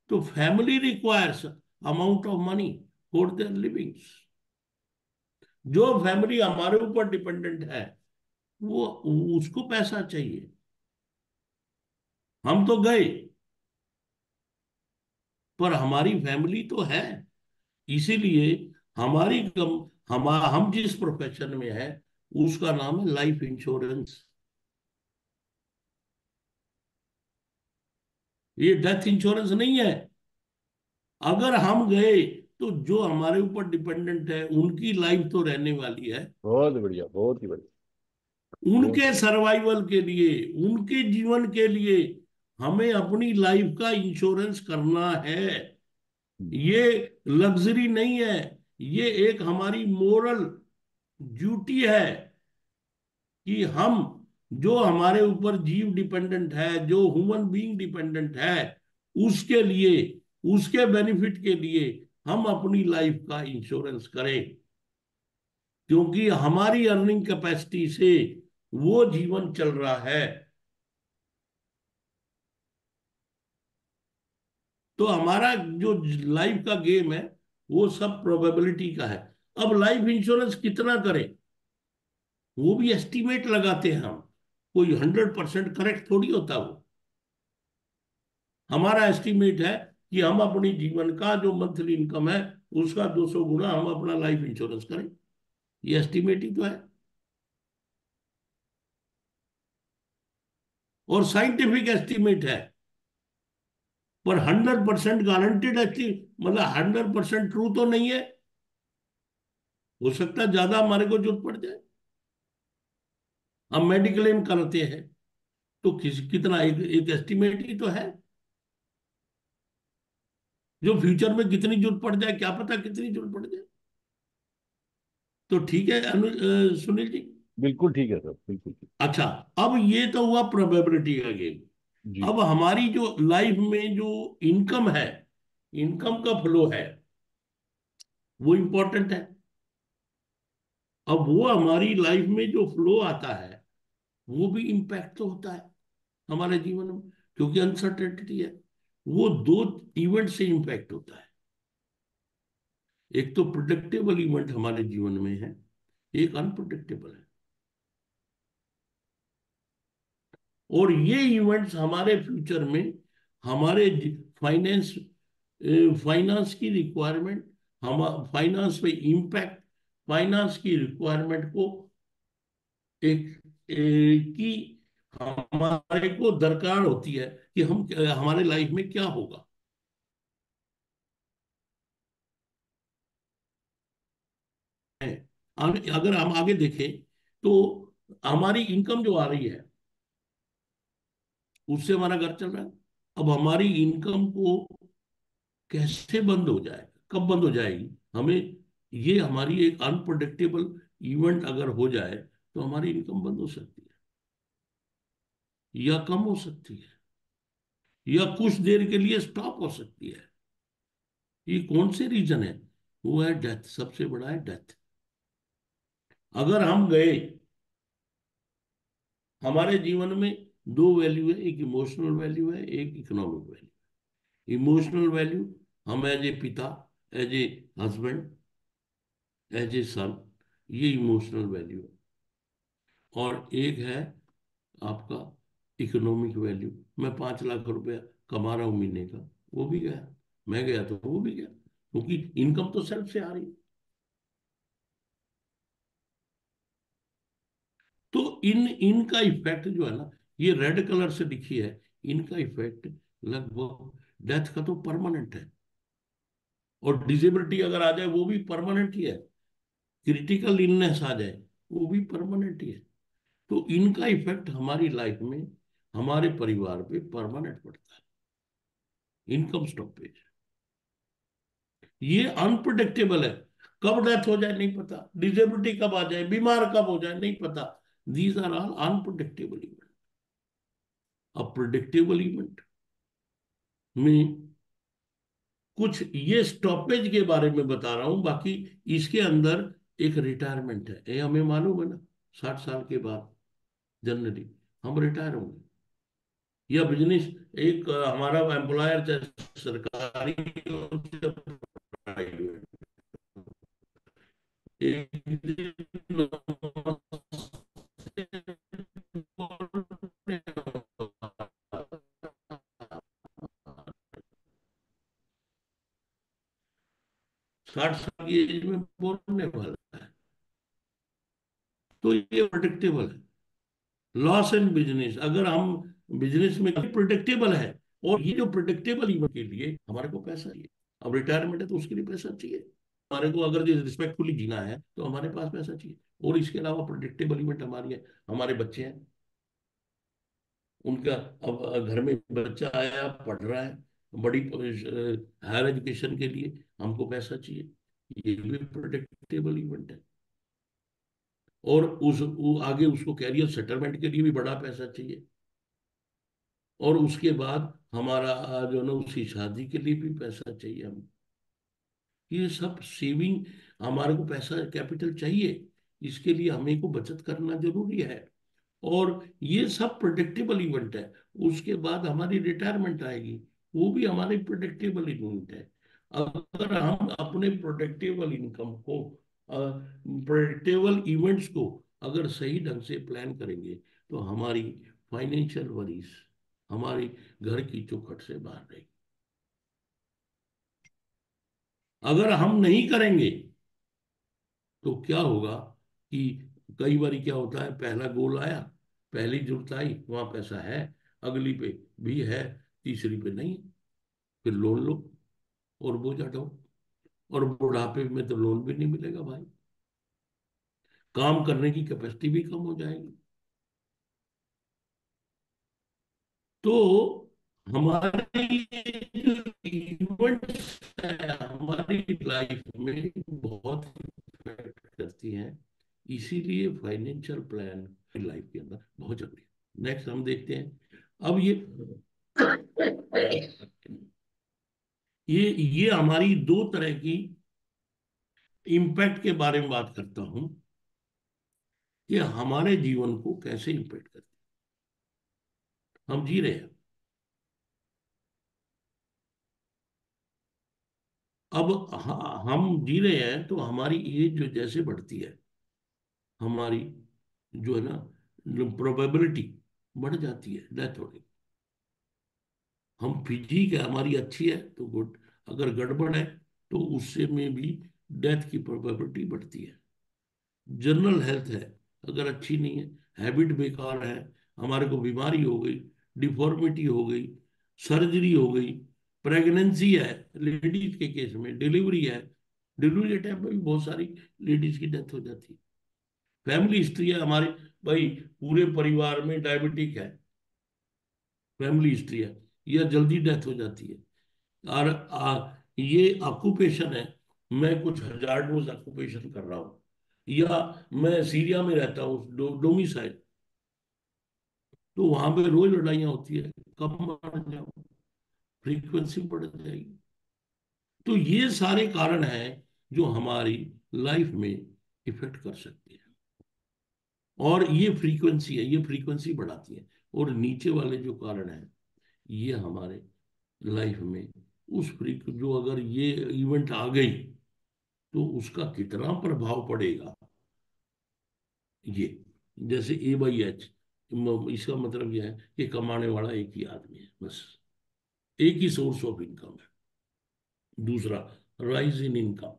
तो family requires amount of money for their living जो फैमिली हमारे ऊपर डिपेंडेंट है वो उसको पैसा चाहिए। हम तो गए पर हमारी फैमिली तो है इसीलिए हमारी कम हम हम जिस प्रोफेशन में है उसका नाम है लाइफ इंश्योरेंस ये डेथ इंश्योरेंस नहीं है। अगर हम गए तो जो हमारे ऊपर डिपेंडेंट है उनकी लाइफ तो रहने वाली है। बहुत बढ़िया बहुत ही बढ़िया। उनके सर्वाइवल के लिए उनके जीवन के लिए हमें अपनी लाइफ का इंश्योरेंस करना है। ये लग्जरी नहीं है। ये एक हमारी मोरल ड्यूटी है कि हम, जो हमारे ऊपर जीव डिपेंडेंट है, जो ह्यूमन बीइंग डिपेंडेंट है, उसके लिए, उसके बेनिफिट के लिए हम अपनी लाइफ का इंश्योरेंस करें। क्योंकि हमारी अर्निंग कैपेसिटी से वो जीवन चल रहा है। तो हमारा जो लाइफ का गेम है वो सब प्रोबेबिलिटी का है। अब लाइफ इंश्योरेंस कितना करें? वो भी एस्टिमेट लगाते हैं हम। कोई हंड्रेड परसेंट करेक्ट थोड़ी होता वो। हमारा एस्टिमेट है कि हम अपनी जीवन का जो मंथली इनकम है, उसका 200 गुना हम अपना लाइफ इंश्योरेंस करें। ये एस्टिमेट ही तो है। और साइंटिफिक एस्टिमेट है। पर हंड्रेड परसेंट गारंटेड मतलब हंड्रेड परसेंट ट्रू तो नहीं है। हो सकता है ज़्यादा हमारे को ज़रूरत पड़ जाए। हम मेडिक्लेम करते हैं तो किस कितना एक, एक एस्टिमेट ही तो है। जो फ्यूचर में कितनी ज़रूरत पड़ जाए क्या पता कितनी ज़रूरत पड़ जाए। तो ठीक है अनुज सुनील जी? बिल्कुल ठीक है सर बिल्कुल ठीक। अच्छा अब ये तो हुआ प्रोबेबिलिटी का गेम अब हमारी जो लाइफ में जो इनकम है इनकम का फ्लो है, वो इंपॉर्टेंट है। अब वो हमारी लाइफ में जो फ्लो आता है, वो भी इंपैक्ट तो होता है हमारे जीवन में, क्योंकि अनसर्टेनिटी है। वो दो इवेंट से इंपैक्ट होता है। एक तो प्रोडक्टेबल इवेंट हमारे जीवन में है, एक अनप्रोडक्टेबल है। और ये इवेंट्स हमारे फ्यूचर में हमारे फाइनेंस फाइनेंस की रिक्वायरमेंट हम फाइनेंस पे इम्पैक्ट फाइनेंस की रिक्वायरमेंट को एक, एक की हमारे को दरकार होती है कि हम हमारे लाइफ में क्या होगा। अगर हम आगे देखें तो हमारी इनकम जो आ रही है उससे हमारा घर चल रहा है। अब हमारी इनकम को कैसे बंद हो जाए कब बंद हो जाएगी? हमें ये हमारी एक अनप्रोडिक्टेबल इवेंट अगर हो जाए तो हमारी इनकम बंद हो सकती है। या कम हो सकती है। या कुछ देर के लिए स्टॉप हो सकती है। ये कौन से रीजन है? वो है डेथ सबसे बड़ा है डेथ अगर हम गए, हमारे जीवन में दो वैल्यू है, एक इमोशनल वैल्यू है, एक इकोनॉमिक वैल्यू इमोशनल वैल्यू हम एज ए पिता as a husband as a son ये इमोशनल वैल्यू है। और एक है आपका इकोनॉमिक वैल्यू मैं पाँच लाख रुपया कमा रहा हूँ महीने का, वो भी गया। मैं गया तो वो भी गया, क्योंकि इनकम तो सेल्फ से आ रही तो इन, इनका इफ़ेक्ट जो है ना ये रेड कलर से लिखी है, इनका इफ़ेक्ट लगभग डेथ का तो परमानेंट है। और डिजेबिलिटी अगर आ जाए, वो भी परमानेंट ही है। क्रिटिकल इलनेस आ जाए, वो भी परमानेंट ही है। तो इनका इफ़ेक्ट हमारी लाइफ में, हमारे परिवार पे परमानेंट पड़ता है। इनकम स्टॉपेज ये अनप्रोडिक्टेबल है। कब डेथ हो जाए, नहीं पता। डिजेबिलिटी कब आ जाए, बीमार कब हो जाए, नहीं पता। These are all unpredictable event अब प्रोडिक्टेबल इवेंट में कुछ ये स्टॉपेज के बारे में बता रहा हूँ, बाकी इसके अंदर एक रिटायरमेंट है। ये हमें मालूम है ना, साठ साल के बाद जनरली हम रिटायर होंगे। या बिज़नेस एक, हमारा एम्प्लॉयर चाहे सरकारी प्राइवेट साठ साल की एज में बोलने वाला है। तो ये प्रोटेक्टेबल है। लॉस एंड बिज़नेस अगर हम बिज़नेस में प्रोटेक्टेबल है, और ये जो प्रोटेक्टेबल इवेंट के लिए हमारे को पैसा चाहिए। अब रिटायरमेंट है तो उसके लिए पैसा चाहिए। हमारे को अगर रिस्पेक्टफुली जीना है तो हमारे पास पैसा चाहिए। और इसके अलावा प्रोडिक्टेबल इवेंट हमारी है, हमारे बच्चे हैं। उनका अब घर में बच्चा आया, पढ़ रहा है बड़ी हायर एजुकेशन के लिए हमको पैसा चाहिए। ये भी प्रोडिक्टेबल इवेंट है। और उस आगे उसको कैरियर सेटलमेंट के लिए भी बड़ा पैसा चाहिए। और उसके बाद हमारा जो ना, उसकी शादी के लिए भी पैसा चाहिए हम ये सब सेविंग हमारे को पैसा कैपिटल चाहिए। इसके लिए हमें को बचत करना ज़रूरी है। और ये सब प्रोडिक्टेबल इवेंट है। उसके बाद हमारी रिटायरमेंट आएगी। वो भी हमारी प्रोडक्टेबल इवेंट है। अगर हम अपने प्रोडक्टेबल इनकम को प्रोडक्टेबल इवेंट्स को अगर सही ढंग से प्लान करेंगे तो हमारी फाइनेंशियल वरीज हमारी घर की चौखट से बाहर रहेगी। अगर हम नहीं करेंगे तो क्या होगा कि कई बार क्या होता है, पहला गोल आया, पहली ज़रूरत आई, वहाँ पैसा है, अगली पे भी है तीसरी पे नहीं, फिर लोन लो और बोझ हटाओ और बुढ़ापे में तो लोन भी नहीं मिलेगा भाई। काम करने की कैपेसिटी भी कम हो जाएगी। तो हमारे हमारी लाइफ में बहुत इफ़ेक्ट करती हैं। इसीलिए फाइनेंशियल प्लान लाइफ के अंदर बहुत ज़रूरी है। नेक्स्ट हम देखते हैं। अब ये ये ये हमारी दो तरह की इम्पैक्ट के बारे में बात करता हूँ कि हमारे जीवन को कैसे इम्पैक्ट करते हम जी रहे हैं। अब हम जी रहे हैं तो हमारी एज जो जैसे बढ़ती है, हमारी जो है ना प्रोबेबिलिटी बढ़ जाती है डेथ होने हम फिजिक है हमारी अच्छी है तो गुड। अगर गड़बड़ है तो उससे में भी डेथ की प्रोबेबिलिटी बढ़ती है। जनरल हेल्थ है, अगर अच्छी नहीं है, हैबिट बेकार है, हमारे को बीमारी हो गई, डिफॉर्मिटी हो गई, सर्जरी हो गई, प्रेगनेंसी है, लेडीज़ के केस में डिलीवरी है, डिलीवरी के टाइम में भी बहुत सारी लेडीज़ की डेथ हो जाती है। फैमिली हिस्ट्री है, हमारी, भाई, पूरे परिवार में डायबिटिक है। फैमिली हिस्ट्री है। यह जल्दी डेथ हो जाती है। और आ, ये ऑक्यूपेशन है। मैं कुछ हज़ार डोज ऑक्यूपेशन कर रहा हूँ। या मैं सीरिया में रहता हूँ डो, डोमिसाइल। तो वहाँ पे रोज लड़ाइयाँ होती है। कब मर जाओ। फ्रीक्वेंसी बढ़ जाएगी। तो ये सारे कारण हैं जो हमारी लाइफ में इफ़ेक्ट कर सकते हैं। और ये फ्रीक्वेंसी है ये फ्रीक्वेंसी बढ़ाती है। और नीचे वाले जो कारण हैं ये हमारे लाइफ में उस फ्रीक जो अगर ये इवेंट आ गई तो उसका कितना प्रभाव पड़ेगा? ये, जैसे ए बाई एच इसका मतलब यह है कि कमाने वाला एक ही आदमी है, बस। एक ही सोर्स ऑफ़ इनकम है। दूसरा राइज इन इनकम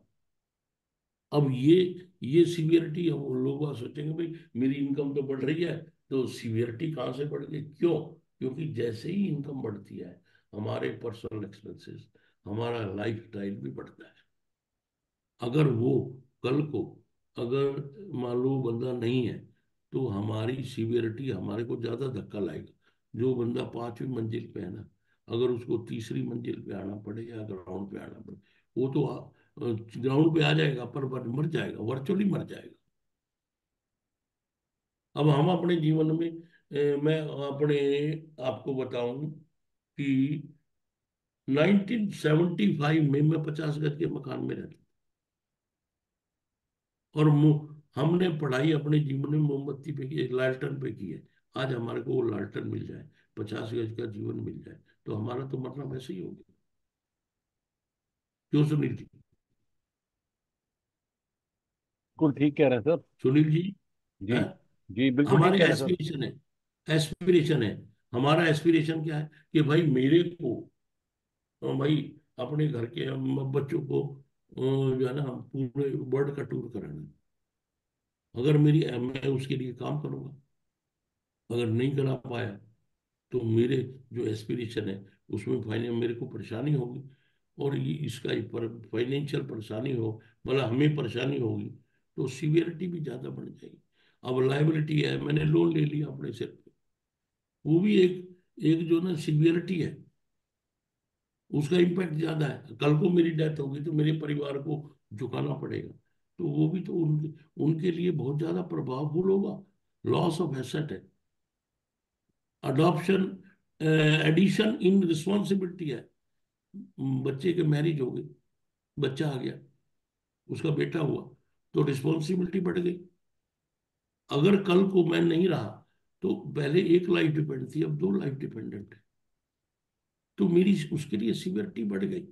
अब ये ये सीवियरिटी हम लोग सोचेंगे, भाई मेरी इनकम तो बढ़ रही है तो सीवियरिटी कहाँ से बढ़ गई? क्यों? क्योंकि जैसे ही इनकम बढ़ती है, हमारे पर्सनल एक्सपेंसेस हमारा लाइफ स्टाइल भी बढ़ता है। अगर वो, कल को, अगर मान लो बंदा नहीं है तो हमारी सीवियरिटी हमारे को ज़्यादा धक्का लाएगा। जो बंदा पांचवी मंजिल पे है ना, अगर उसको तीसरी मंजिल पे आना पड़े या ग्राउंड पे आना पड़े, वो तो ग्राउंड पे आ जाएगा, पर मर जाएगा वर्चुअली मर जाएगा। अब हम अपने जीवन में मैं अपने आपको बताऊँ कि 1975 में मैं पचास गज के मकान में रहता और हमने पढ़ाई अपने जीवन में मोमबत्ती पे की लालटन पे की है। आज हमारे को वो लालटन मिल जाए पचास गज का जीवन मिल जाए तो हमारा तो मतलब ऐसे ही हो गया। क्यों सुनील जी? बिल्कुल ठीक कह रहे हैं सर। सुनील जी? जी है? जी बिल्कुल हमारी एस्पिरेशन है। एस्पिरेशन है। हमारा एस्पिरेशन क्या है? कि भाई मेरे को भाई अपने घर के बच्चों को जो है ना पूरे वर्ल्ड का टूर कराना अगर मेरी मैं उसके लिए काम करूँगा अगर नहीं करा पाया तो मेरे जो एस्पिरेशन है उसमें फाइनल मेरे को परेशानी होगी और ये इसका पर, फाइनेंशियल परेशानी हो मतलब हमें परेशानी होगी तो सीवियरिटी भी ज़्यादा बढ़ जाएगी। अब लाइबिलिटी है मैंने लोन ले लिया अपने सिर वो भी एक एक जो ना सिवियरिटी है, उसका इम्पैक्ट ज़्यादा है। कल को मेरी डेथ होगी तो मेरे परिवार को झुकाना पड़ेगा। तो वो भी तो उनके उनके लिए बहुत ज़्यादा प्रभावफुल होगा। लॉस ऑफ़ एसेट है। अडॉप्शन एडिशन इन रिस्पॉन्सिबिलिटी है। बच्चे के मैरिज हो गई बच्चा आ गया। उसका बेटा हुआ। तो रिस्पॉन्सिबिलिटी बढ़ गई। अगर कल को मैं नहीं रहा तो पहले एक लाइफ डिपेंड थी, अब दो लाइफ डिपेंडेंट है। तो मेरी उसके लिए सीवियरिटी बढ़ गई।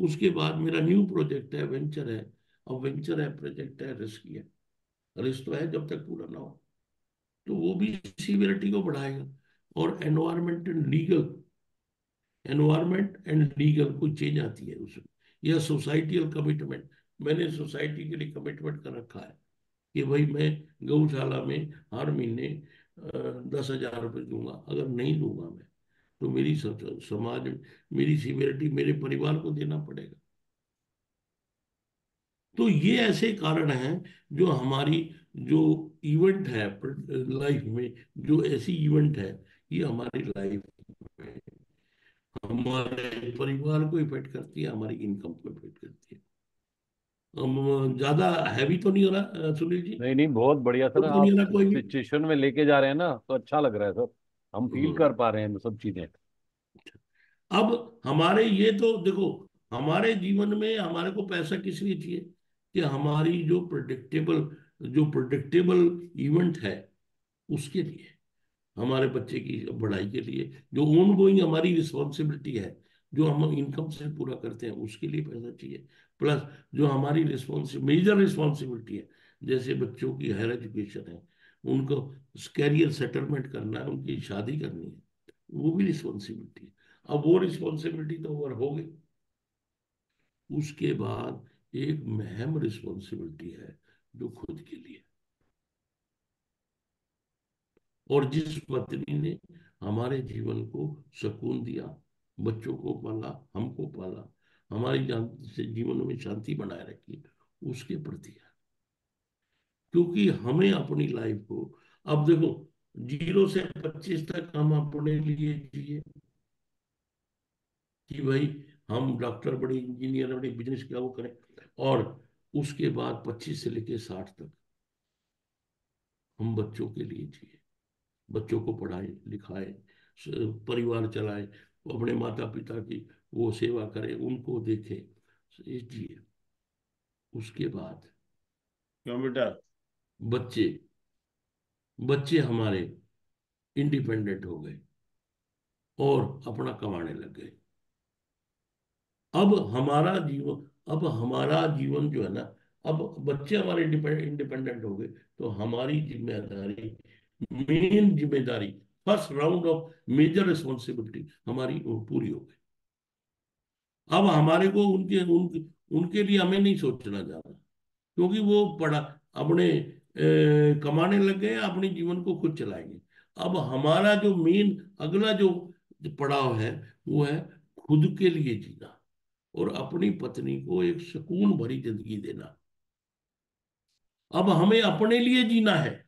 उसके बाद मेरा न्यू प्रोजेक्ट है वेंचर है। अब वेंचर है प्रोजेक्ट है रिस्क है रिस्क तो है जब तक पूरा ना हो। तो वो भी सीवियरिटी को बढ़ाएगा। और environment and legal environment and legal को चेंज आती है उसमें। यह सोसाइटियल कमिटमेंट मैंने सोसाइटी के लिए कमिटमेंट कर रखा है कि भाई मैं गौशाला में हर महीने दस हज़ार रुपये दूँगा। अगर नहीं दूँगा मैं तो मेरी समाज, मेरी सिवियरिटी मेरे परिवार को देना पड़ेगा। तो ये ऐसे कारण हैं जो हमारी जो इवेंट है लाइफ में जो ऐसी इवेंट है, ये हमारी लाइफ में हमारे परिवार को इफ़ेक्ट करती है, हमारी इनकम को इफ़ेक्ट करती है। ज़्यादा हैवी तो नहीं हो रहा सुनील जी? नहीं नहीं बहुत बढ़िया सर तो आप सिचुएशन में लेके जा रहे हैं ना तो अच्छा लग रहा है सर। हम फील हम्म। कर पा रहे हैं सब चीज़ें। अब हमारे ये तो देखो हमारे जीवन में हमारे को पैसा किस लिए चाहिए? कि हमारी जो प्रोडिक्टेबल जो प्रोडिक्टेबल इवेंट है उसके लिए हमारे बच्चे की पढ़ाई के लिए जो ऑन गोइंग हमारी रिस्पॉन्सिबिलिटी है जो हम इनकम से पूरा करते हैं उसके लिए पैसा चाहिए। प्लस जो हमारी रिस्पॉन्सि मेजर रिस्पॉन्सिबिलिटी है, जैसे बच्चों की हायर एजुकेशन है, उनको कैरियर सेटलमेंट करना है, उनकी शादी करनी है, वो भी रिस्पॉन्सिबिलिटी है। अब वो रिस्पॉन्सिबिलिटी तो ओवर हो गई। उसके बाद एक महम रिस्पॉन्सिबिलिटी है जो खुद के लिए। और जिस पत्नी ने हमारे जीवन को सुकून दिया, बच्चों को पाला, हमको पाला हमारी जीवन में शांति बनाए रखी उसके प्रति है। क्योंकि हमें अपनी लाइफ को, अब देखो, ज़ीरो से पच्चीस तक हम अपने लिए जिए। कि भाई, हम डॉक्टर बड़े इंजीनियर बड़े बिज़नेस क्या वो करें, और उसके बाद पच्चीस से लेके साठ तक हम बच्चों के लिए जिए। बच्चों को पढ़ाए, लिखाए परिवार चलाए, अपने माता पिता की वो सेवा करें उनको देखें जिए उसके बाद क्यों बेटा? बच्चे बच्चे हमारे इंडिपेंडेंट हो गए और अपना कमाने लग गए। अब हमारा जीवन अब हमारा जीवन जो है ना अब बच्चे हमारे इंडिपेंडेंट हो गए तो हमारी ज़िम्मेदारी मेन ज़िम्मेदारी first round of major responsibility हमारी पूरी हो गई। अब हमारे को उनके उन, उनके लिए हमें नहीं सोचना ज़्यादा क्योंकि वो पढ़ा अपने ए, कमाने लग गए अपने जीवन को खुद चलाएँगे। अब हमारा जो मेन अगला जो पड़ाव है वो है खुद के लिए जीना और अपनी पत्नी को एक सुकून भरी ज़िंदगी देना। अब हमें अपने लिए जीना है।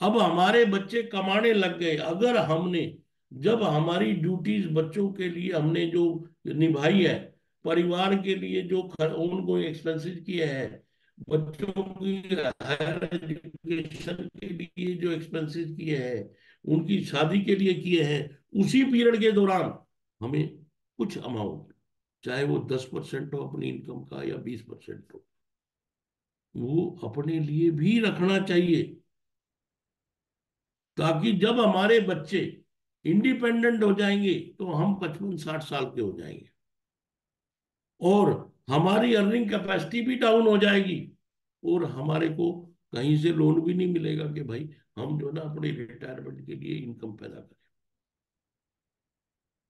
अब हमारे बच्चे कमाने लग गए अगर हमने जब हमारी ड्यूटीज़ बच्चों के लिए हमने जो निभाई है, परिवार के लिए जो उनको एक्सपेंसिस किए हैं, बच्चों की हायर एजुकेशन के लिए जो एक्सपेंसिस किए हैं, उनकी शादी के लिए किए हैं, उसी पीरियड के दौरान हमें कुछ अमाउंट चाहे वो दस परसेंट हो अपनी इनकम का या बीस परसेंट हो, वो अपने लिए भी रखना चाहिए। ताकि जब हमारे बच्चे इंडिपेंडेंट हो जाएँगे तो हम पचपन साठ साल के हो जाएँगे। और हमारी अर्निंग कैपेसिटी भी डाउन हो जाएगी, और हमारे को कहीं से लोन भी नहीं मिलेगा कि भाई हम जो ना अपने रिटायरमेंट के लिए इनकम पैदा करें।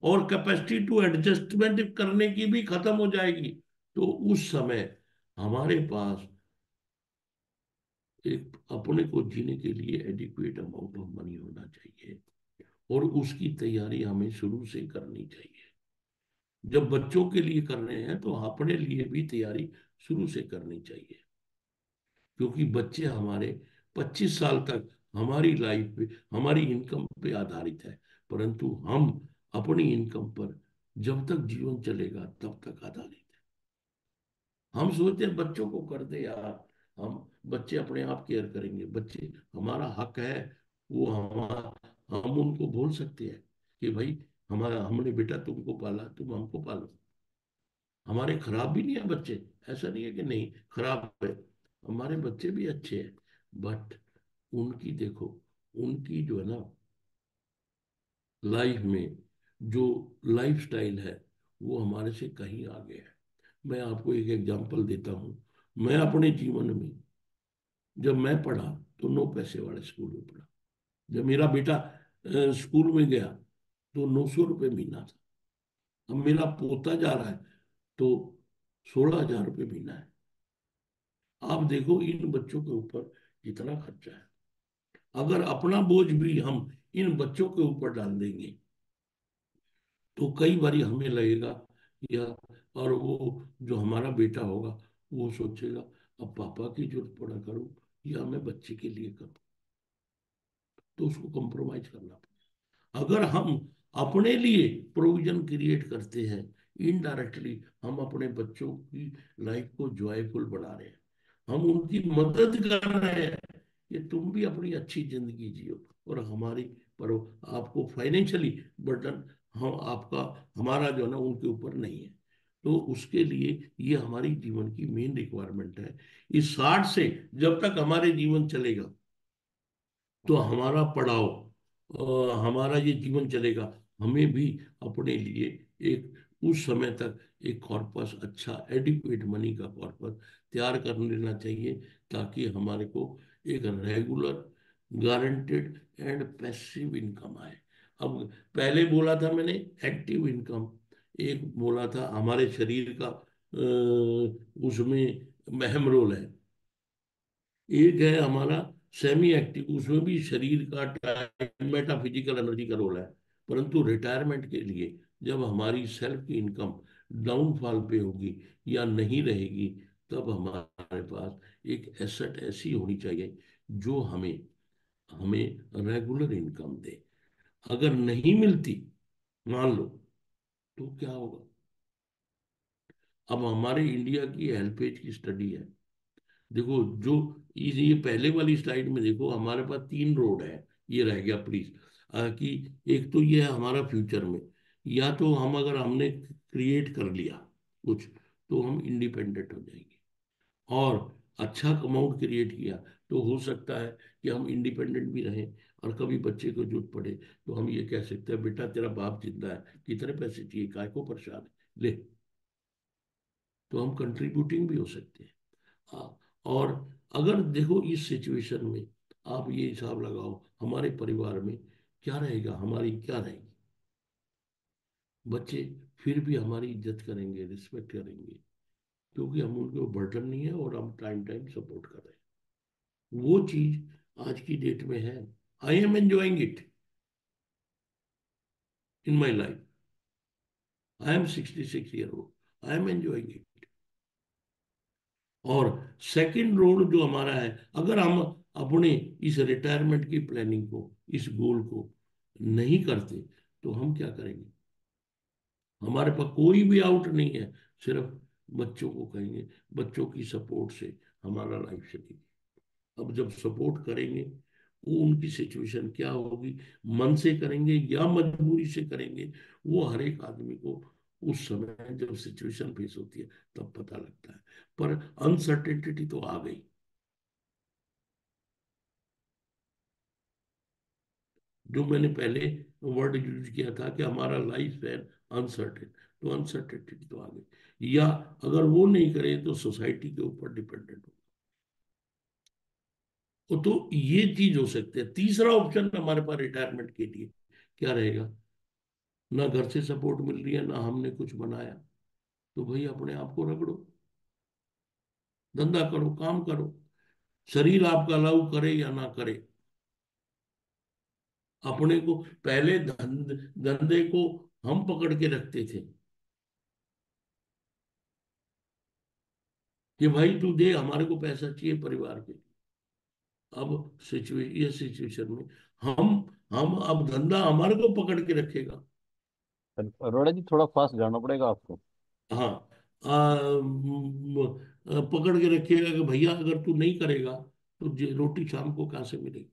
और कैपेसिटी टू एडजस्टमेंट करने की भी खत्म हो जाएगी। तो उस समय हमारे पास एक अपने को जीने के लिए एडिक्वेट अमाउंट ऑफ़ मनी होना चाहिए। और उसकी तैयारी हमें शुरू से करनी चाहिए। जब बच्चों के लिए कर रहे हैं तो अपने लिए भी तैयारी शुरू से करनी चाहिए। क्योंकि बच्चे हमारे 25 साल तक हमारी लाइफ पे, हमारी इनकम पे आधारित है, परंतु हम अपनी इनकम पर जब तक जीवन चलेगा, तब तक आधारित है। हम सोचते हैं, बच्चों को कर दे यार, हम बच्चे अपने आप केयर करेंगे। बच्चे, हमारा हक है, वो हमारा हम उनको बोल सकते हैं कि भाई, हमारा, हमने बेटा तुमको पाला, तुम हमको पालो। हमारे खराब भी नहीं है बच्चे। ऐसा नहीं है कि नहीं, खराब है। हमारे बच्चे भी अच्छे हैं बट उनकी देखो, उनकी जो है ना लाइफ में जो लाइफ स्टाइल है, वो हमारे से कहीं आगे है। मैं आपको एक एग्जांपल देता हूँ। मैं अपने जीवन में, जब मैं पढ़ा तो नौ पैसे वाले स्कूल में पढ़ा। जब मेरा बेटा स्कूल में गया तो नौ सौ रुपये महीना था। अब मेरा पोता जा रहा है तो सोलह हज़ार रुपये महीना है। आप देखो इन बच्चों के ऊपर कितना खर्चा है। अगर अपना बोझ भी हम इन बच्चों के ऊपर डाल देंगे तो कई बार हमें लगेगा या और वो जो हमारा बेटा होगा वो सोचेगा, अब पापा की ज़रूरत पड़ा करूँ या मैं बच्चे के लिए करूँ? तो उसको कॉम्प्रोमाइज करना पड़ेगा। अगर हम अपने लिए प्रोविज़न क्रिएट करते हैं इनडायरेक्टली हम अपने बच्चों की लाइफ को जॉयफुल बना रहे हैं। हम उनकी मदद कर रहे हैं कि तुम भी अपनी अच्छी ज़िंदगी जियो और हमारी पर आपको फाइनेंशियली बर्डन हम आपका, हमारा जो है ना उनके ऊपर नहीं है। तो उसके लिए ये हमारी जीवन की मेन रिक्वायरमेंट है। इस साठ से जब तक हमारे जीवन चलेगा तो हमारा पड़ाव हमारा ये जीवन चलेगा। हमें भी अपने लिए एक, उस समय तक एक कॉर्पस अच्छा एडिक्वेट मनी का कॉर्पस तैयार कर लेना चाहिए, ताकि हमारे को एक regular guaranteed and passive income आए। अब पहले बोला था मैंने एक्टिव इनकम एक बोला था हमारे शरीर का उसमें महम रोल है। एक है हमारा सेमी एक्टिव उसमें भी शरीर का टाइम मेटाफिजिकल एनर्जी का रोल है। परंतु रिटायरमेंट के लिए, जब हमारी सेल्फ की इनकम डाउनफॉल पे होगी या नहीं रहेगी, तब हमारे पास एक एसेट ऐसी होनी चाहिए, जो हमें हमें रेगुलर इनकम दे। अगर नहीं मिलती, मान लो तो क्या होगा? अब हमारे इंडिया की हेल्पेज की स्टडी है। देखो, जो ये पहले वाली स्लाइड में देखो, हमारे पास तीन रोड है, ये रह गया प्लीज़ कि एक तो ये है हमारा फ्यूचर में, या तो हम अगर हमने क्रिएट कर लिया कुछ तो हम इंडिपेंडेंट हो जाएँगे। और अच्छा अमाउंट क्रिएट किया तो हो सकता है कि हम इंडिपेंडेंट भी रहें और कभी बच्चे को ज़रूरत पड़े तो हम ये कह सकते हैं, बेटा, तेरा बाप ज़िंदा है, कितने पैसे चाहिए, काय को परेशान है? ले। तो हम कंट्रीब्यूटिंग भी हो सकते हैं। हाँ और अगर देखो इस सिचुएशन में आप ये हिसाब लगाओ, हमारे परिवार में क्या रहेगा, हमारी क्या रहेगी? बच्चे फिर भी हमारी इज़्ज़त करेंगे रिस्पेक्ट करेंगे, क्योंकि हम उनके बर्डन नहीं है और हम टाइम टाइम सपोर्ट कर रहे हैं। वो चीज़ आज की डेट में है। I am enjoying it in my life I am sixty six year old I am enjoying it और सेकेंड रोड जो हमारा है, अगर हम अपने इस रिटायरमेंट की प्लानिंग को, इस गोल को नहीं करते तो हम क्या करेंगे? हमारे पास कोई भी आउट नहीं है, सिर्फ़ बच्चों को कहेंगे, बच्चों की सपोर्ट से हमारा लाइफ चलेगी। अब जब सपोर्ट करेंगे, वो उनकी सिचुएशन क्या होगी? मन से करेंगे या मजबूरी से करेंगे? वो हर एक आदमी को उस समय जब सिचुएशन फेस होती है, तब पता लगता है। पर अनसर्टेनिटी तो आ गई। जो मैंने पहले वर्ड यूज़ किया था कि हमारा लाइफ है अनसर्टेन तो अनसर्टेनिटी तो आ गई। या अगर वो नहीं करे तो सोसाइटी के ऊपर डिपेंडेंट हो तो ये चीज़ हो सकती है। तीसरा ऑप्शन हमारे पास रिटायरमेंट के लिए क्या रहेगा? ना घर से सपोर्ट मिल रही है, ना हमने कुछ बनाया। तो भाई अपने आप को रगड़ो। धंधा करो, काम करो। शरीर आपका अलाउ करे या ना करे। अपने को पहले धंधे को हम पकड़ के रखते थे। कि भाई तू दे, हमारे को पैसा चाहिए परिवार के। अब सिचुएशन ये सिचुएशन में हम हम, अब धंधा हमारे को पकड़ के रखेगा। अरोड़ा जी थोड़ा फास्ट जाना पड़ेगा आपको। हाँ। आ, पकड़ के रखिएगा कि भैया अगर तू नहीं करेगा तो रोटी शाम को कहाँ से मिलेगी?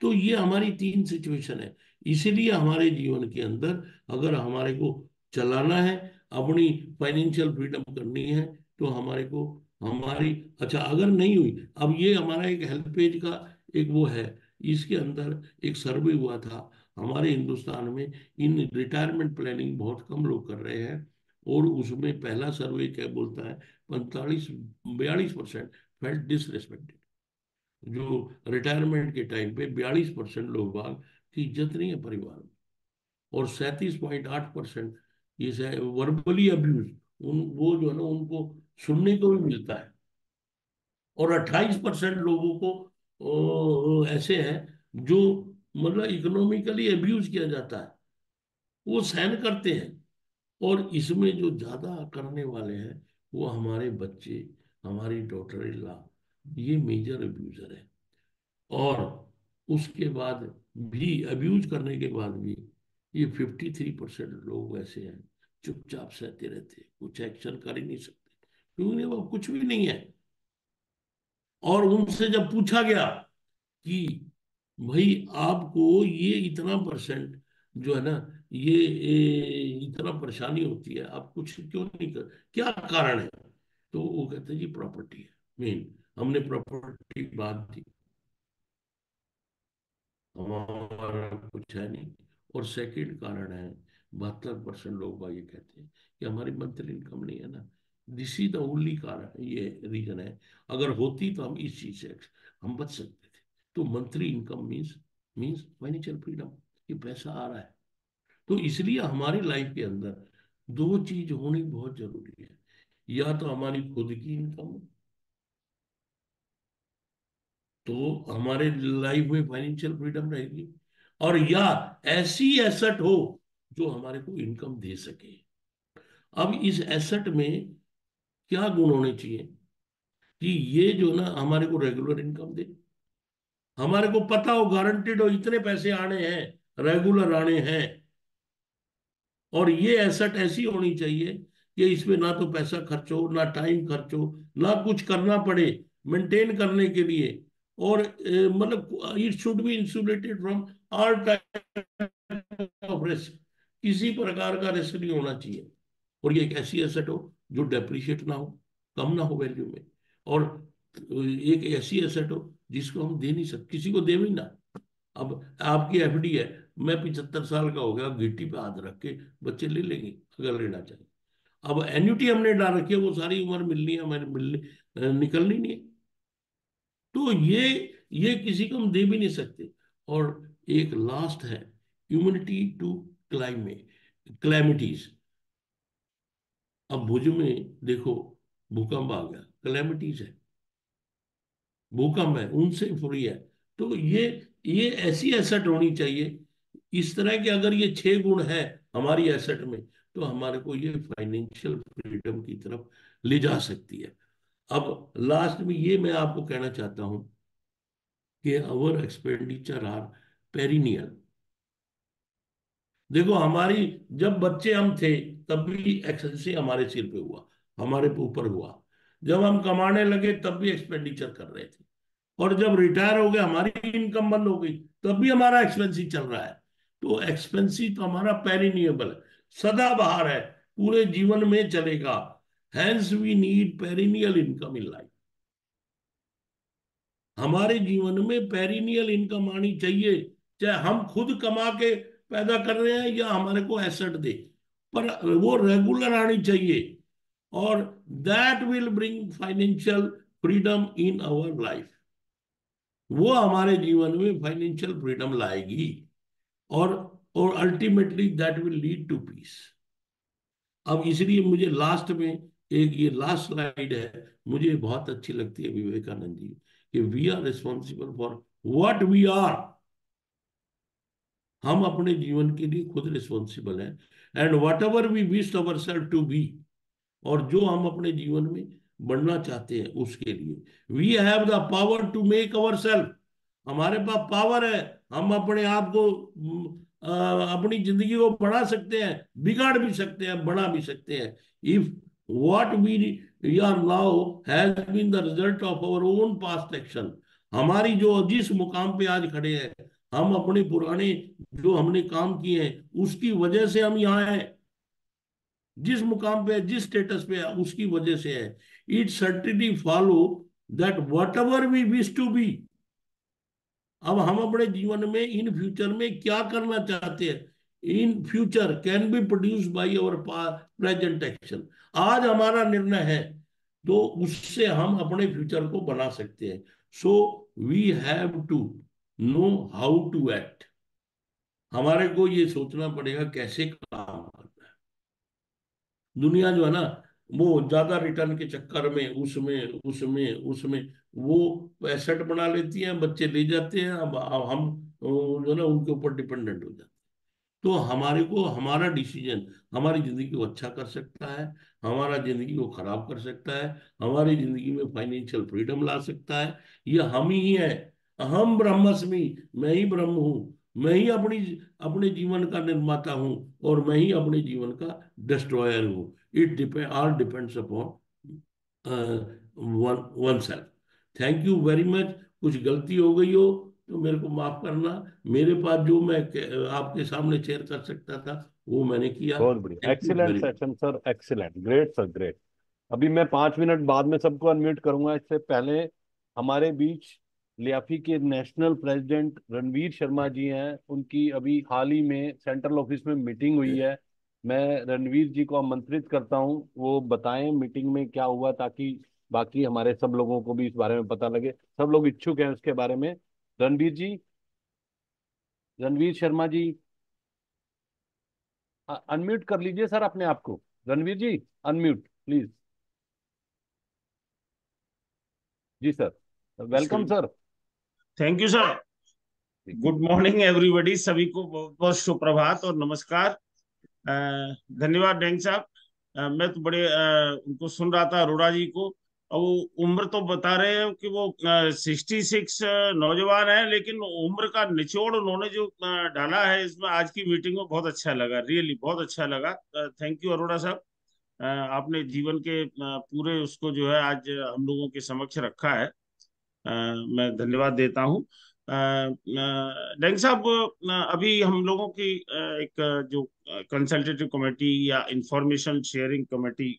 तो ये हमारी तीन सिचुएशन है। इसीलिए हमारे जीवन के अंदर अगर हमारे को चलाना है अपनी फाइनेंशियल फ्रीडम करनी है तो हमारे को हमारी अच्छा अगर नहीं हुई अब ये हमारा एक हेल्प पेज का एक वो है। इसके अंदर एक सर्वे हुआ था हमारे हिंदुस्तान में इन रिटायरमेंट प्लानिंग बहुत कम लोग कर रहे हैं और उसमें पहला सर्वे क्या बोलता है? पैंतालीस बयालीस परसेंट फेल्ट डिसरेस्पेक्टेड जो रिटायरमेंट के टाइम पे बयालीस परसेंट लोग बाग की इज़्ज़त नहीं है परिवार में और सैंतीस पॉइंट आठ परसेंट ये वर्बली अब्यूज उन वो जो है ना उनको सुनने को भी मिलता है। और अट्ठाईस परसेंट लोगों को ओ, ऐसे हैं जो मतलब इकोनॉमिकली अब्यूज किया जाता है। वो सहन करते हैं और इसमें जो ज़्यादा करने वाले हैं, वो हमारे बच्चे, हमारी डॉटर लॉ ये मेजर अब्यूजर है। और उसके बाद भी अब्यूज करने के बाद भी ये 53 परसेंट लोग ऐसे हैं, चुपचाप सहते रहते हैं, कुछ एक्शन कर ही नहीं सकते। क्योंकि वो कुछ भी नहीं है। और उनसे जब पूछा गया कि भाई आपको ये इतना परसेंट जो है ना ये, इतना परेशानी होती है आप कुछ क्यों नहीं कर क्या कारण है? तो वो कहते हैं जी प्रॉपर्टी है मेन हमने प्रॉपर्टी बात दी। हमारा कुछ है नहीं और सेकंड कारण है बहत्तर परसेंट लोग ये कहते हैं कि हमारी मंथली इनकम नहीं है ना। दिस इज़ द ओनली कारण ये रीजन है। अगर होती तो हम इस चीज़ से हम बच सकते। तो monthly income means means financial freedom ये पैसा आ रहा है। तो इसलिए हमारी लाइफ के अंदर दो चीज़ होनी बहुत ज़रूरी है। या तो हमारी खुद की इनकम तो हमारे लाइफ में फाइनेंशियल फ्रीडम रहेगी और या ऐसी एसेट हो जो हमारे को इनकम दे सके। अब इस एसेट में क्या गुण होने चाहिए कि ये जो ना हमारे को रेगुलर इनकम दे हमारे को पता हो गारंटेड हो, इतने पैसे आने हैं रेगुलर आने हैं। और ये एसेट ऐसी होनी चाहिए कि इसमें ना तो पैसा खर्च ना टाइम खर्च ना कुछ करना पड़े मेंटेन करने के लिए। और मतलब it should be insulated from all type risk किसी प्रकार का रिस्क नहीं होना चाहिए। और ये एक ऐसी एसेट हो जो डेप्रिशिएट ना हो, कम ना हो वैल्यू में। और एक ऐसी एसेट हो जिसको हम दे नहीं सकते किसी को दे भी ना। अब आपकी एफडी है, मैं पिछहत्तर साल का हो गया गिट्टी पे हाथ रख के बच्चे ले लेंगे, अगर लेना चाहिए अब एन्यूटी हमने डाल रखी है, वो सारी उम्र मिलनी है, हमारे मिलनी निकलनी नहीं है। तो ये ये किसी को हम दे भी नहीं सकते। और एक लास्ट है ह्यूमिनिटी टू क्लाइमेट क्लैमिटीज अब भुज में देखो, भूकंप आ गया क्लैमिटीज है। भूकंप है, उनसे फ्री है। तो ये ये ऐसी एसेट होनी चाहिए। इस तरह के अगर ये छह गुण है हमारी एसेट में तो हमारे को ये फाइनेंशियल फ्रीडम की तरफ़ ले जा सकती है। अब लास्ट में ये मैं आपको कहना चाहता हूँ कि अवर एक्सपेंडिचर आर पेरिनियल देखो, हमारी, जब बच्चे हम थे, तब भी एक्सपेंसिव हमारे सिर पे हुआ, हमारे ऊपर हुआ। जब हम कमाने लगे, तब भी एक्सपेंडिचर कर रहे थे। और जब रिटायर हो गए, हमारी इनकम बंद हो गई, तब भी हमारा एक्सपेंसिव चल रहा है। तो एक्सपेंसिव तो हमारा पेरिनियबल है। सदा बाहर है। पूरे जीवन में चलेगा। Hence we need perennial income in life हमारे जीवन में पेरिनियल इनकम आनी चाहिए। चाहे हम खुद कमा के पैदा कर रहे हैं या हमारे को एसेट दे। पर वो रेगुलर आनी चाहिए। और that will bring financial freedom in our life वो हमारे जीवन में फाइनेंशियल फ्रीडम लाएगी और और ultimately that will lead to peace अब इसलिए मुझे लास्ट में एक ये लास्ट स्लाइड है, मुझे बहुत अच्छी लगती है विवेकानंद जी कि we are responsible for what we are हम अपने जीवन के लिए खुद रिस्पॉन्सिबल हैं and whatever we wish our self to be और जो हम अपने जीवन में बढ़ना चाहते हैं उसके लिए। We have the power to make our self हमारे पास पावर है। हम अपने आप को अपनी ज़िंदगी को बढ़ा सकते हैं, बिगाड़ भी सकते हैं बढ़ा भी सकते हैं। If what we are are has been the result of our own past action, हमारी जो जिस मुकाम पे आज खड़े हैं, हम अपने पुराने जो हमने काम किए हैं, उसकी वजह से हम यहाँ हैं। जिस मुकाम पे, जिस स्टेटस पे है उसकी वजह से है। It certainly follow that whatever we wish to be अब हम अपने जीवन में इन फ्यूचर में क्या करना चाहते हैं? In future can be produce by our present action आज हमारा निर्णय है तो उससे हम अपने फ्यूचर को बना सकते हैं। So we have to know how to act हमारे को ये सोचना पड़ेगा, कैसे काम दुनिया जो है ना, वो ज़्यादा रिटर्न के चक्कर में, उसमें उसमें उसमें, वो एसेट बना लेती है, बच्चे ले जाते हैं, अब हम जो ना, उनके ऊपर डिपेंडेंट हो जाते हैं। तो हमारे को, हमारा डिसीज़न हमारी ज़िंदगी को अच्छा कर सकता है, हमारा ज़िंदगी को खराब कर सकता है, हमारी ज़िंदगी में फाइनेंशियल फ्रीडम ला सकता है। ये हम ही है, हम ब्रह्मस्मि, मैं ही ब्रह्म हूँ मैं ही अपनी अपने जीवन का निर्माता हूँ और मैं ही अपने जीवन का डिस्ट्रॉयर हूँ। It depend all depends upon one oneself thank you very much कुछ गलती हो गई हो तो मेरे को माफ़ करना। मेरे पास जो मैं आपके सामने शेयर कर सकता था वो मैंने किया। बहुत बढ़िया। Excellent session sir excellent great sir great अभी मैं पाँच मिनट बाद में सबको अनम्यूट करूँगा। इससे पहले हमारे बीच लियाफी के नेशनल प्रेसिडेंट रणवीर शर्मा जी हैं। उनकी अभी हाल ही में सेंट्रल ऑफ़िस में मीटिंग हुई है। मैं रणवीर जी को आमंत्रित करता हूँ। वो बताएँ मीटिंग में क्या हुआ ताकि बाकी हमारे सब लोगों को भी इस बारे में पता लगे। सब लोग इच्छुक हैं उसके बारे में। रणवीर जी? रणवीर शर्मा जी? अनम्यूट कर लीजिए सर अपने आप को। Ranveer ji unmute please. Ji sir. Welcome sir. Thank you sir good morning everybody सभी को बहुत बहुत सुप्रभात और नमस्कार। धन्यवाद, डेंग साहब। मैं तो बड़े उनको सुन रहा था, अरोड़ा जी को। और वो उम्र तो बता रहे हैं कि वो सिक्सटी सिक्स नौजवान है, लेकिन उम्र का निचोड़ उन्होंने जो डाला है, इसमें आज की मीटिंग में बहुत अच्छा लगा रियली बहुत अच्छा लगा। थैंक यू अरोड़ा साहब। आपने जीवन के पूरे उसको जो है आज हम लोगों के समक्ष रखा है। मैं धन्यवाद देता हूँ। डेंग साहब अभी हम लोगों की एक जो कंसल्टेटिव कमेटी या इंफॉर्मेशन शेयरिंग कमेटी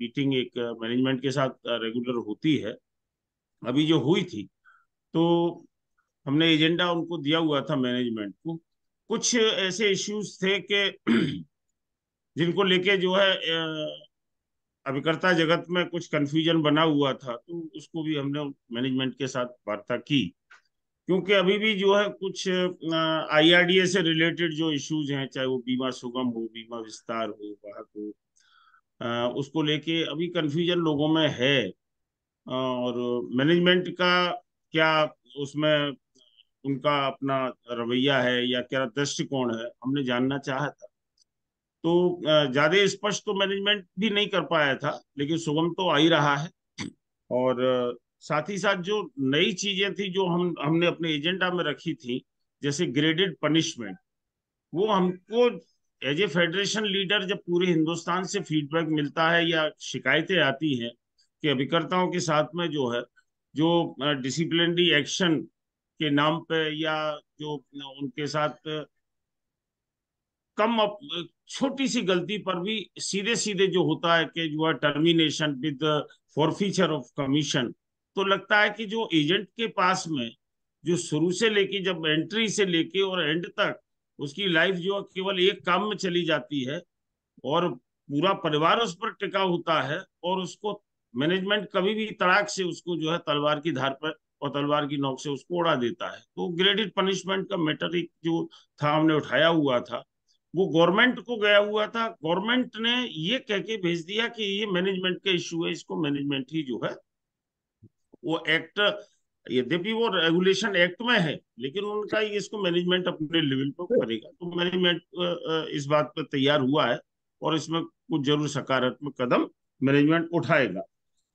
मीटिंग एक मैनेजमेंट के साथ रेगुलर होती है। अभी जो हुई थी तो हमने एजेंडा उनको दिया हुआ था मैनेजमेंट को। कुछ ऐसे इश्यूज़ थे कि जिनको लेके जो है अभिकर्ता जगत में कुछ कंफ्यूजन बना हुआ था तो उसको भी हमने मैनेजमेंट के साथ वार्ता की। क्योंकि अभी भी जो है कुछ आईआरडीए से रिलेटेड जो इश्यूज़ हैं, चाहे वो बीमा सुगम हो, बीमा विस्तार हो, वाहक हो उसको लेके अभी कंफ्यूजन लोगों में है। और मैनेजमेंट का क्या उसमें उनका अपना रवैया है या क्या दृष्टिकोण है, हमने जानना चाहा था। तो ज़्यादा स्पष्ट तो मैनेजमेंट भी नहीं कर पाया था, लेकिन सुगम तो आ ही रहा है। और साथ ही साथ जो नई चीज़ें थी जो हम, हमने अपने एजेंडा में रखी थी, जैसे ग्रेडेड पनिशमेंट वो हमको एज ए फेडरेशन लीडर जब पूरे हिंदुस्तान से फीडबैक मिलता है या शिकायतें आती हैं कि अभिकर्ताओं के साथ में जो है, जो डिसिप्लिनरी एक्शन के नाम पे या जो उनके साथ कम छोटी सी गलती पर भी सीधे सीधे जो होता है कि जो है termination with forfeiture of commission तो लगता है कि जो एजेंट के पास में, जो शुरू से लेके जब एंट्री से लेके और एंड तक, उसकी लाइफ जो है केवल एक काम में चली जाती है और पूरा परिवार उस पर टिका होता है और उसको मैनेजमेंट कभी भी तड़ाक से उसको जो है तलवार की धार पर और तलवार की नोक से उसको उड़ा देता है। तो ग्रेडेड पनिशमेंट का मैटर एक जो था, हमने उठाया हुआ था। वो गवर्नमेंट को गया हुआ था। गवर्नमेंट ने ये कह के भेज दिया कि ये मैनेजमेंट का इश्यू है, इसको मैनेजमेंट ही जो है, वो एक्ट यद्यपि वो रेगुलेशन एक्ट में है, लेकिन उनका इसको मैनेजमेंट अपने लेवल पर करेगा। तो मैनेजमेंट इस बात पर तैयार हुआ है और इसमें कुछ ज़रूर सकारात्मक कदम मैनेजमेंट उठाएगा।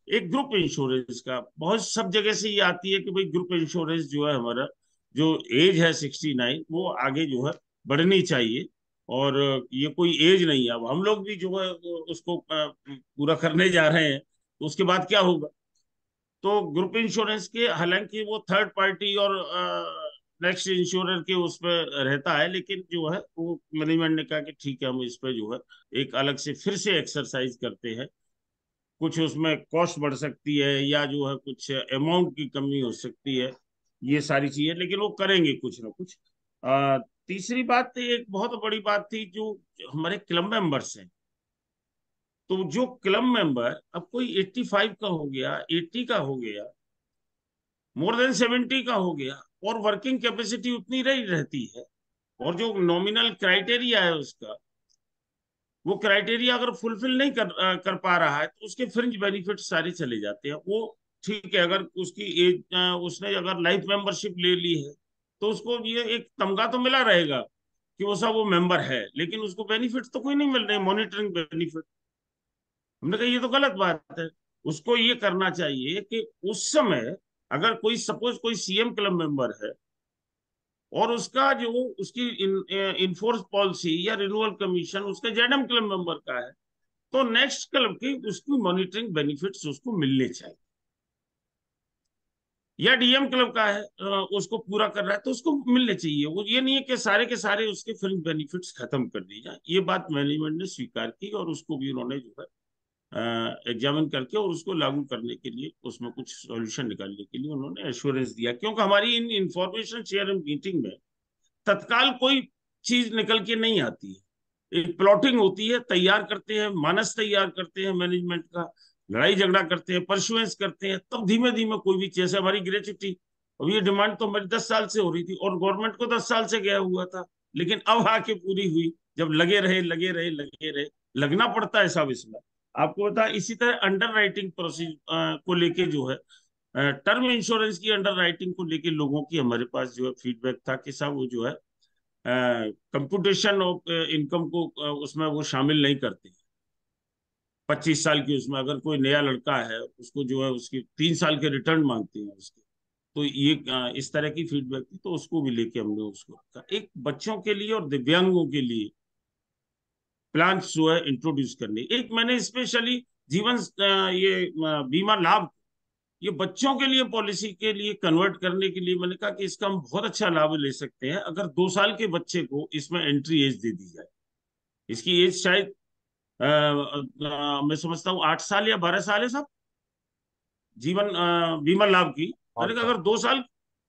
एक ग्रुप इंश्योरेंस का, बहुत सब जगह से ये आती है कि भाई ग्रुप इंश्योरेंस जो है हमारा, जो एज है सिक्सटी नाइन वो आगे जो है बढ़नी चाहिए। और ये कोई एज नहीं है। अब हम लोग भी जो है उसको पूरा करने जा रहे हैं तो उसके बाद क्या होगा? तो ग्रुप इंश्योरेंस के हालाँकि वो थर्ड पार्टी और नेक्स्ट इंश्योरर के उस पर रहता है लेकिन जो है वो मैनेजमेंट ने कहा कि ठीक है हम इस पर जो है एक अलग से फिर से एक्सरसाइज करते हैं। कुछ उसमें कॉस्ट बढ़ सकती है या जो है कुछ अमाउंट की कमी हो सकती है ये सारी चीज़ें लेकिन वो करेंगे कुछ ना कुछ। आ, तीसरी बात एक बहुत बड़ी बात थी, जो हमारे क्लब मेंबर्स हैं। तो जो क्लब मेंबर, अब कोई 85 का हो गया 80 का हो गया, मोर देन 70 का हो गया, और वर्किंग कैपेसिटी उतनी रही रहती है, और जो नॉमिनल क्राइटेरिया है उसका, वो क्राइटेरिया अगर फुलफिल नहीं कर कर पा रहा है तो उसके फ्रिंज बेनिफिट सारे चले जाते हैं। वो ठीक है, अगर उसकी एज उसने अगर लाइफ मेंबरशिप ले ली है तो उसको ये एक तमगा तो मिला रहेगा कि वो सब वो मेंबर है, लेकिन उसको बेनिफिट तो कोई नहीं मिल रहे मॉनिटरिंग बेनिफिट हमने कहा, ये तो गलत बात है। उसको ये करना चाहिए कि उस समय अगर कोई सपोज़ कोई सीएम क्लब मेंबर है और उसका जो उसकी इन्फोर्स पॉलिसी या रिन्यूअल कमीशन उसके जेडएम क्लब मेंबर का है तो नेक्स्ट क्लब की उसकी मॉनिटरिंग बेनिफिट्स उसको मिलने चाहिए। या डीएम क्लब का है उसको पूरा कर रहा है तो उसको मिलने चाहिए। वो ये नहीं है कि सारे के सारे उसके फ़िल्म बेनिफिट्स खत्म कर दी जाए। ये बात मैनेजमेंट ने स्वीकार की और उसको भी उन्होंने जो है एग्जामिन करके और उसको लागू करने के लिए, उसमें कुछ सॉल्यूशन निकालने के लिए उन्होंने एश्योरेंस दिया। क्योंकि हमारी इन इंफॉर्मेशन शेयर मीटिंग में तत्काल कोई चीज़ निकल के नहीं आती है। एक प्लॉटिंग होती है, तैयार करते हैं, मानस तैयार करते हैं मैनेजमेंट का लड़ाई झगड़ा करते हैं परसुएंस करते हैं, तब धीमे धीमे कोई भी जैसे हमारी ग्रेचुटी अब ये डिमांड तो हमारी दस साल से हो रही थी और गवर्नमेंट को दस साल से गया हुआ था, लेकिन अब आके पूरी हुई, जब लगे रहे लगे रहे लगे रहे, लगना पड़ता है सब इसमें। आपको बता इसी तरह अंडर राइटिंग प्रोसीज को लेके जो है टर्म इंश्योरेंस की अंडर राइटिंग को लेके लोगों की हमारे पास जो है फीडबैक था कि साहब वो जो है कंप्यूटेशन ऑफ़ इनकम को उसमें वो शामिल नहीं करते। पच्चीस साल की उसमें अगर कोई नया लड़का है, उसको जो है उसकी तीन साल के रिटर्न मांगते हैं उसके। तो ये इस तरह की फीडबैक थी तो उसको भी लेके हमने उसको रखा। एक बच्चों के लिए और दिव्यांगों के लिए प्लान जो है इंट्रोड्यूस करने। एक मैंने स्पेशली जीवन ये बीमा लाभ, ये बच्चों के लिए पॉलिसी के लिए कन्वर्ट करने के लिए मैंने कहा कि इसका हम बहुत अच्छा लाभ ले सकते हैं। अगर दो साल के बच्चे को इसमें एंट्री एज दे दी जाए, इसकी एज शायद मैं समझता हूँ आठ साल या बारह साल है सब? जीवन बीमा लाभ की। मैंने कहा अगर दो साल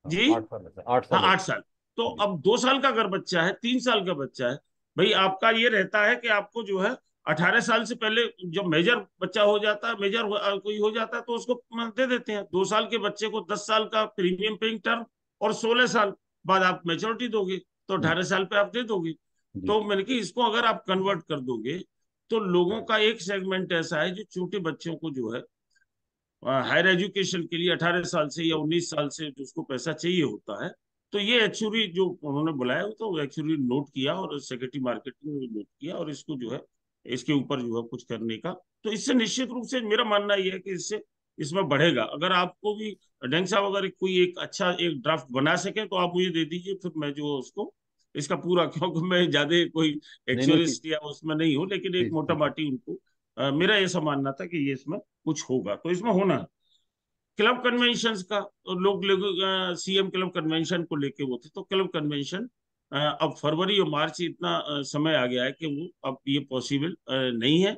जी? आठ साल हाँ आठ साल। तो अब दो साल का अगर बच्चा है तीन साल का बच्चा है भाई आपका ये रहता है कि आपको जो है अठारह साल से पहले जब मेजर बच्चा हो जाता है मेजर हो, कोई हो जाता है तो उसको दे देते हैं। दो साल के बच्चे को दस साल का प्रीमियम पेइंग टर्म और सोलह साल बाद आप मेचोरिटी दोगे तो अठारह साल पे आप दे दोगे। तो मैंने कि इसको अगर आप कन्वर्ट कर दोगे तो लोगों का एक सेगमेंट ऐसा है जो छोटे बच्चों को जो है हायर एजुकेशन के लिए अठारह साल से या उन्नीस साल से उसको पैसा चाहिए होता है तो ये एक्चुअली जो उन्होंने बुलाया तो एक्चुअली नोट किया और सेक्रेटरी मार्केटिंग ने नोट किया और इसको जो है, इसके ऊपर जो है कुछ करने का। तो इससे निश्चित रूप से मेरा मानना यह है कि इससे, इसमें बढ़ेगा। अगर आपको भी डेंग साहब अगर कोई एक अच्छा एक ड्राफ्ट बना सके तो आप मुझे दे दीजिए, फिर मैं जो उसको इसका पूरा क्योंकि मैं ज़्यादा कोई एक्चुअलिस्ट या उसमें नहीं हूँ लेकिन एक मोटा माटी उनको आ, मेरा ऐसा मानना था कि ये इसमें कुछ होगा। तो इसमें होना है। क्लब कन्वेंशन का लोग सीएम क्लब कन्वेंशन को लेके वो थे तो क्लब कन्वेंशन अब फरवरी और मार्च इतना समय आ गया है कि वो अब ये पॉसिबल नहीं है।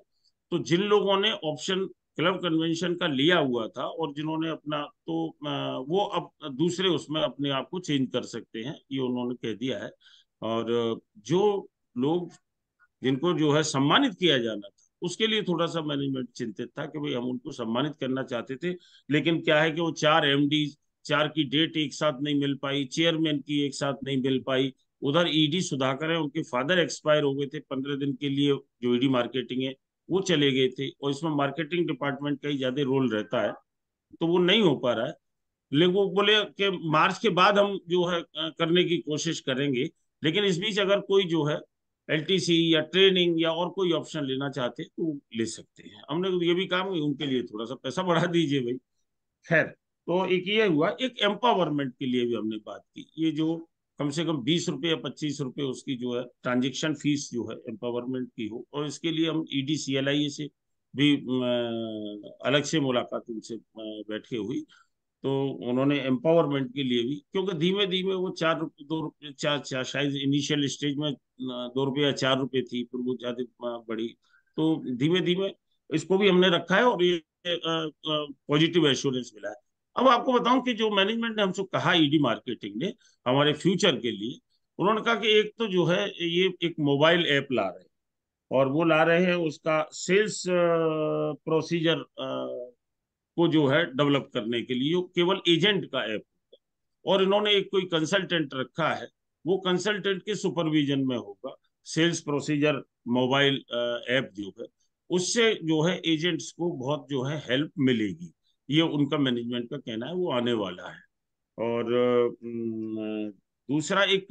तो जिन लोगों ने ऑप्शन क्लब कन्वेंशन का लिया हुआ था और जिन्होंने अपना तो वो अब दूसरे उसमें अपने आप को चेंज कर सकते हैं ये उन्होंने कह दिया है। और जो लोग जिनको जो है सम्मानित किया जाना था, उसके लिए थोड़ा सा मैनेजमेंट चिंतित था कि भाई हम उनको सम्मानित करना चाहते थे, लेकिन क्या है कि वो चार एमडी चार की डेट एक साथ नहीं मिल पाई चेयरमैन की एक साथ नहीं मिल पाई, उधर ईडी e सुधाकर है, उनके फादर एक्सपायर हो गए थे, पंद्रह दिन के लिए जो ईडी मार्केटिंग है, वो चले गए थे, और इसमें मार्केटिंग डिपार्टमेंट का ही ज़्यादा रोल रहता है तो वो नहीं हो पा रहा है। लेकिन वो बोले कि मार्च के बाद हम जो है करने की कोशिश करेंगे लेकिन इस बीच अगर कोई जो है एलटीसी या ट्रेनिंग या और कोई ऑप्शन लेना चाहते तो ले सकते हैं। हमने ये भी काम उनके लिए थोड़ा सा पैसा बढ़ा दीजिए भाई। खैर तो एक ये हुआ, एक एम्पावरमेंट के लिए भी हमने बात की। ये जो कम से कम बीस रुपए या पच्चीस रुपए उसकी जो है ट्रांजेक्शन फ़ीस जो है एम्पावरमेंट की हो, और इसके लिए हम ईडी सीएलआई से भी अलग से मुलाकात उनसे बैठे हुई। तो उन्होंने एम्पावरमेंट के लिए भी, क्योंकि धीमे धीमे वो चार रुपये, दो रुपये, चार चार शायद इनिशियल स्टेज में दो रुपये चार रुपये थी फिर वो ज़्यादा बढ़ी तो धीमे धीमे इसको भी हमने रखा है और ये पॉजिटिव एश्योरेंस मिला है। अब आपको बताऊँ कि जो मैनेजमेंट ने हमसे कहा ईडी मार्केटिंग ने, हमारे फ्यूचर के लिए, उन्होंने कहा कि एक तो जो है, ये एक मोबाइल ऐप ला रहे हैं, और वो ला रहे हैं उसका सेल्स प्रोसीजर को जो है डेवलप करने के लिए केवल एजेंट का ऐप और इन्होंने एक कोई कंसल्टेंट रखा है, वो कंसल्टेंट के सुपरविजन में होगा। सेल्स प्रोसीजर मोबाइल ऐप जो है, उससे जो है एजेंट्स को बहुत जो है हेल्प मिलेगी। ये उनका मैनेजमेंट का कहना है, वो आने वाला है। और दूसरा एक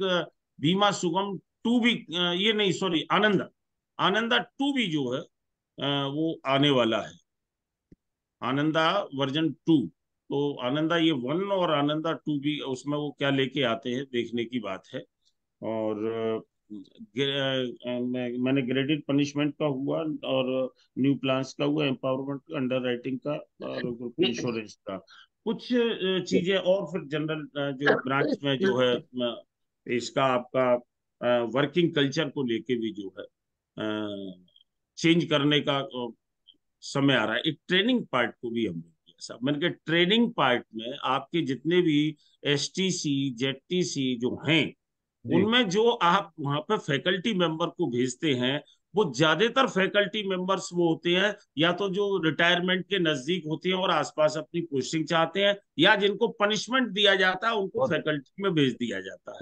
बीमा सुगम टू भी ये नहीं सॉरी आनंदा। आनंदा टू भी जो है वो आने वाला है। Ananda version two. तो आनंदा ये वन और आनंदा टू भी उसमें वो क्या लेके आते हैं देखने की बात है। और मैंने ग्रेडेड पनिशमेंट का हुआ और न्यू प्लान्स का हुआ एम्पावरमेंट अंडर राइटिंग का और ग्रुप इंश्योरेंस का। कुछ चीज़ें और फिर जनरल जो ब्रांच में जो है इसका आपका वर्किंग कल्चर को लेके भी जो है चेंज करने का समय आ रहा है। एक ट्रेनिंग पार्ट को भी हमने किया सब मैंने कहा ट्रेनिंग पार्ट में आपके जितने भी S T C Z T C जो हैं उनमें जो आप वहाँ पर फैकल्टी मेंबर को भेजते हैं वो ज़्यादातर फैकल्टी मेंबर्स वो होते हैं या तो जो रिटायरमेंट के नज़दीक होते हैं और आसपास अपनी पोस्टिंग चाहते हैं या जिनको पनिशमेंट दिया जाता है उनको फैकल्टी में भेज दिया जाता है।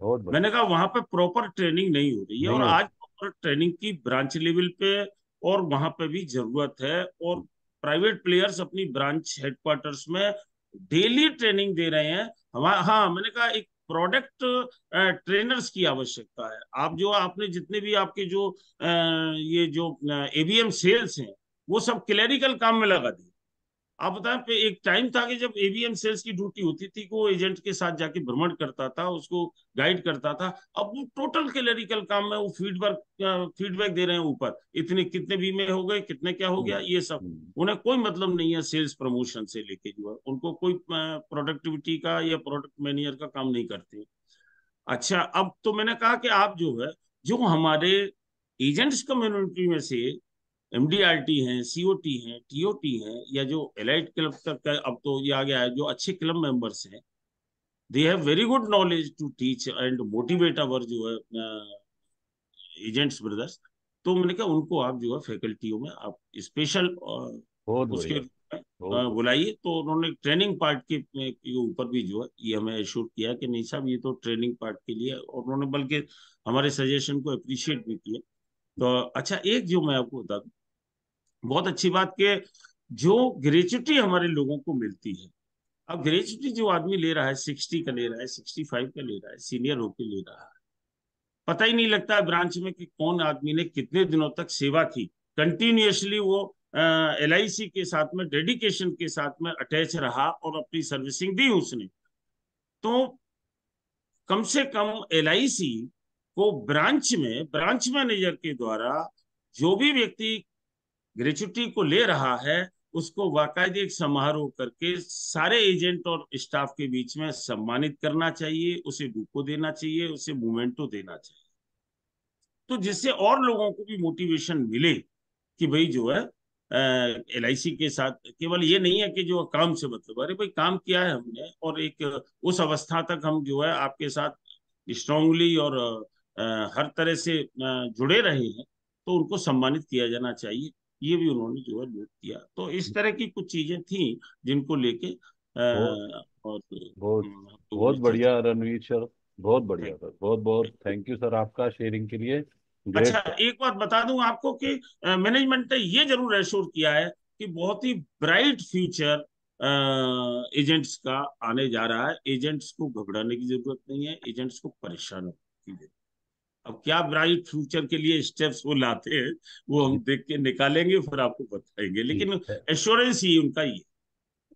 बहुत। मैंने कहा वहाँ पे प्रॉपर ट्रेनिंग नहीं हो रही है और आज प्रॉपर ट्रेनिंग की ब्रांच लेवल पे और वहाँ पे भी ज़रूरत है और प्राइवेट प्लेयर्स अपनी ब्रांच हेडक्वार्टर्स में डेली ट्रेनिंग दे रहे हैं। हाँ मैंने कहा एक प्रोडक्ट ट्रेनर्स की आवश्यकता है। आप जो, आपने जितने भी आपके जो ये जो एवीएम सेल्स हैं, वो सब क्लेरिकल काम में लगा दिए। आप बताएँ एक टाइम था कि जब एवीएम सेल्स की ड्यूटी होती थी वो एजेंट के साथ जाके भ्रमण करता था उसको गाइड करता था अब वो टोटल क्लरिकल काम में वो फीडबैक फीडबैक दे रहे हैं ऊपर। इतने कितने बीमे हो गए कितने क्या हो गया ये सब। हम्म। उन्हें कोई मतलब नहीं है सेल्स प्रमोशन से लेके जो है। उनको कोई प्रोडक्टिविटी का या प्रोडक्ट मैनेजर का काम नहीं करते अच्छा अब तो मैंने कहा कि आप जो है जो हमारे एजेंट्स कम्युनिटी में से एमडीआरटी हैं सीओटी हैं टीओटी हैं या जो एलाइट क्लब तक का अब तो ये आ गया है जो अच्छे क्लब मेंबर्स हैं they have very good knowledge to teach and motivate our जो है एजेंट्स ब्रदर्स तो मैंने कहा उनको आप जो है फैकल्टियों में आप स्पेशल उसके बुलाइए। तो उन्होंने ट्रेनिंग पार्ट के ऊपर भी जो है ये हमें एश्योर किया कि नहीं साहब ये तो ट्रेनिंग पार्ट के लिए और उन्होंने बल्कि हमारे सजेशन को अप्रिशिएट भी किया तो अच्छा एक जो मैं आपको बता दूँ बहुत अच्छी बात कि जो ग्रेचुटी हमारे लोगों को मिलती है, अब ग्रेचुटी जो आदमी ले रहा है सिक्सटी का ले रहा है सिक्सटी फाइव का ले रहा है सीनियर होकर ले रहा है, पता ही नहीं लगता है ब्रांच में कि कौन आदमी ने कितने दिनों तक सेवा की। कंटिन्यूसली वो एलआईसी के साथ में डेडिकेशन के साथ में अटैच रहा और अपनी सर्विसिंग दी उसने। तो कम से कम एलआईसी को ब्रांच में ब्रांच मैनेजर के द्वारा जो भी व्यक्ति ग्रेचुटी को ले रहा है उसको बाकायदे एक समारोह करके सारे एजेंट और स्टाफ के बीच में सम्मानित करना चाहिए उसे बुको देना चाहिए उसे मोमेंटो देना चाहिए। तो जिससे और लोगों को भी मोटिवेशन मिले कि भाई जो है एलआईसी के साथ केवल ये नहीं है कि जो काम से मतलब अरे भाई काम किया है हमने और एक उस अवस्था तक हम जो है आपके साथ स्ट्रांगली और आ, हर तरह से जुड़े रहे हैं तो उनको सम्मानित किया जाना चाहिए। ये भी उन्होंने जो है नोट किया। तो इस तरह की कुछ चीज़ें थी जिनको लेके और बहुत तो बहुत बढ़िया रणवीर सर बहुत बढ़िया सर बहुत बहुत थैंक यू सर आपका शेयरिंग के लिए। अच्छा एक बात बता दूँ आपको कि मैनेजमेंट ने ये ज़रूर एश्योर किया है कि बहुत ही ब्राइट फ्यूचर एजेंट्स का आने जा रहा है। एजेंट्स को घबराने की ज़रूरत नहीं है एजेंट्स को परेशान होने की ज़रूरत अब क्या ब्राइट फ्यूचर के लिए स्टेप्स वो लाते हैं वो हम देख के निकालेंगे फिर आपको बताएँगे। लेकिन एश्योरेंस ही उनका ही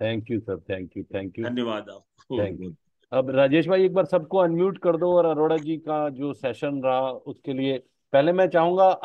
thank you sir thank you thank you धन्यवाद आपको। अब राजेश भाई एक बार सबको अनम्यूट कर दो और अरोड़ा जी का जो सेशन रहा उसके लिए पहले मैं चाहूँगा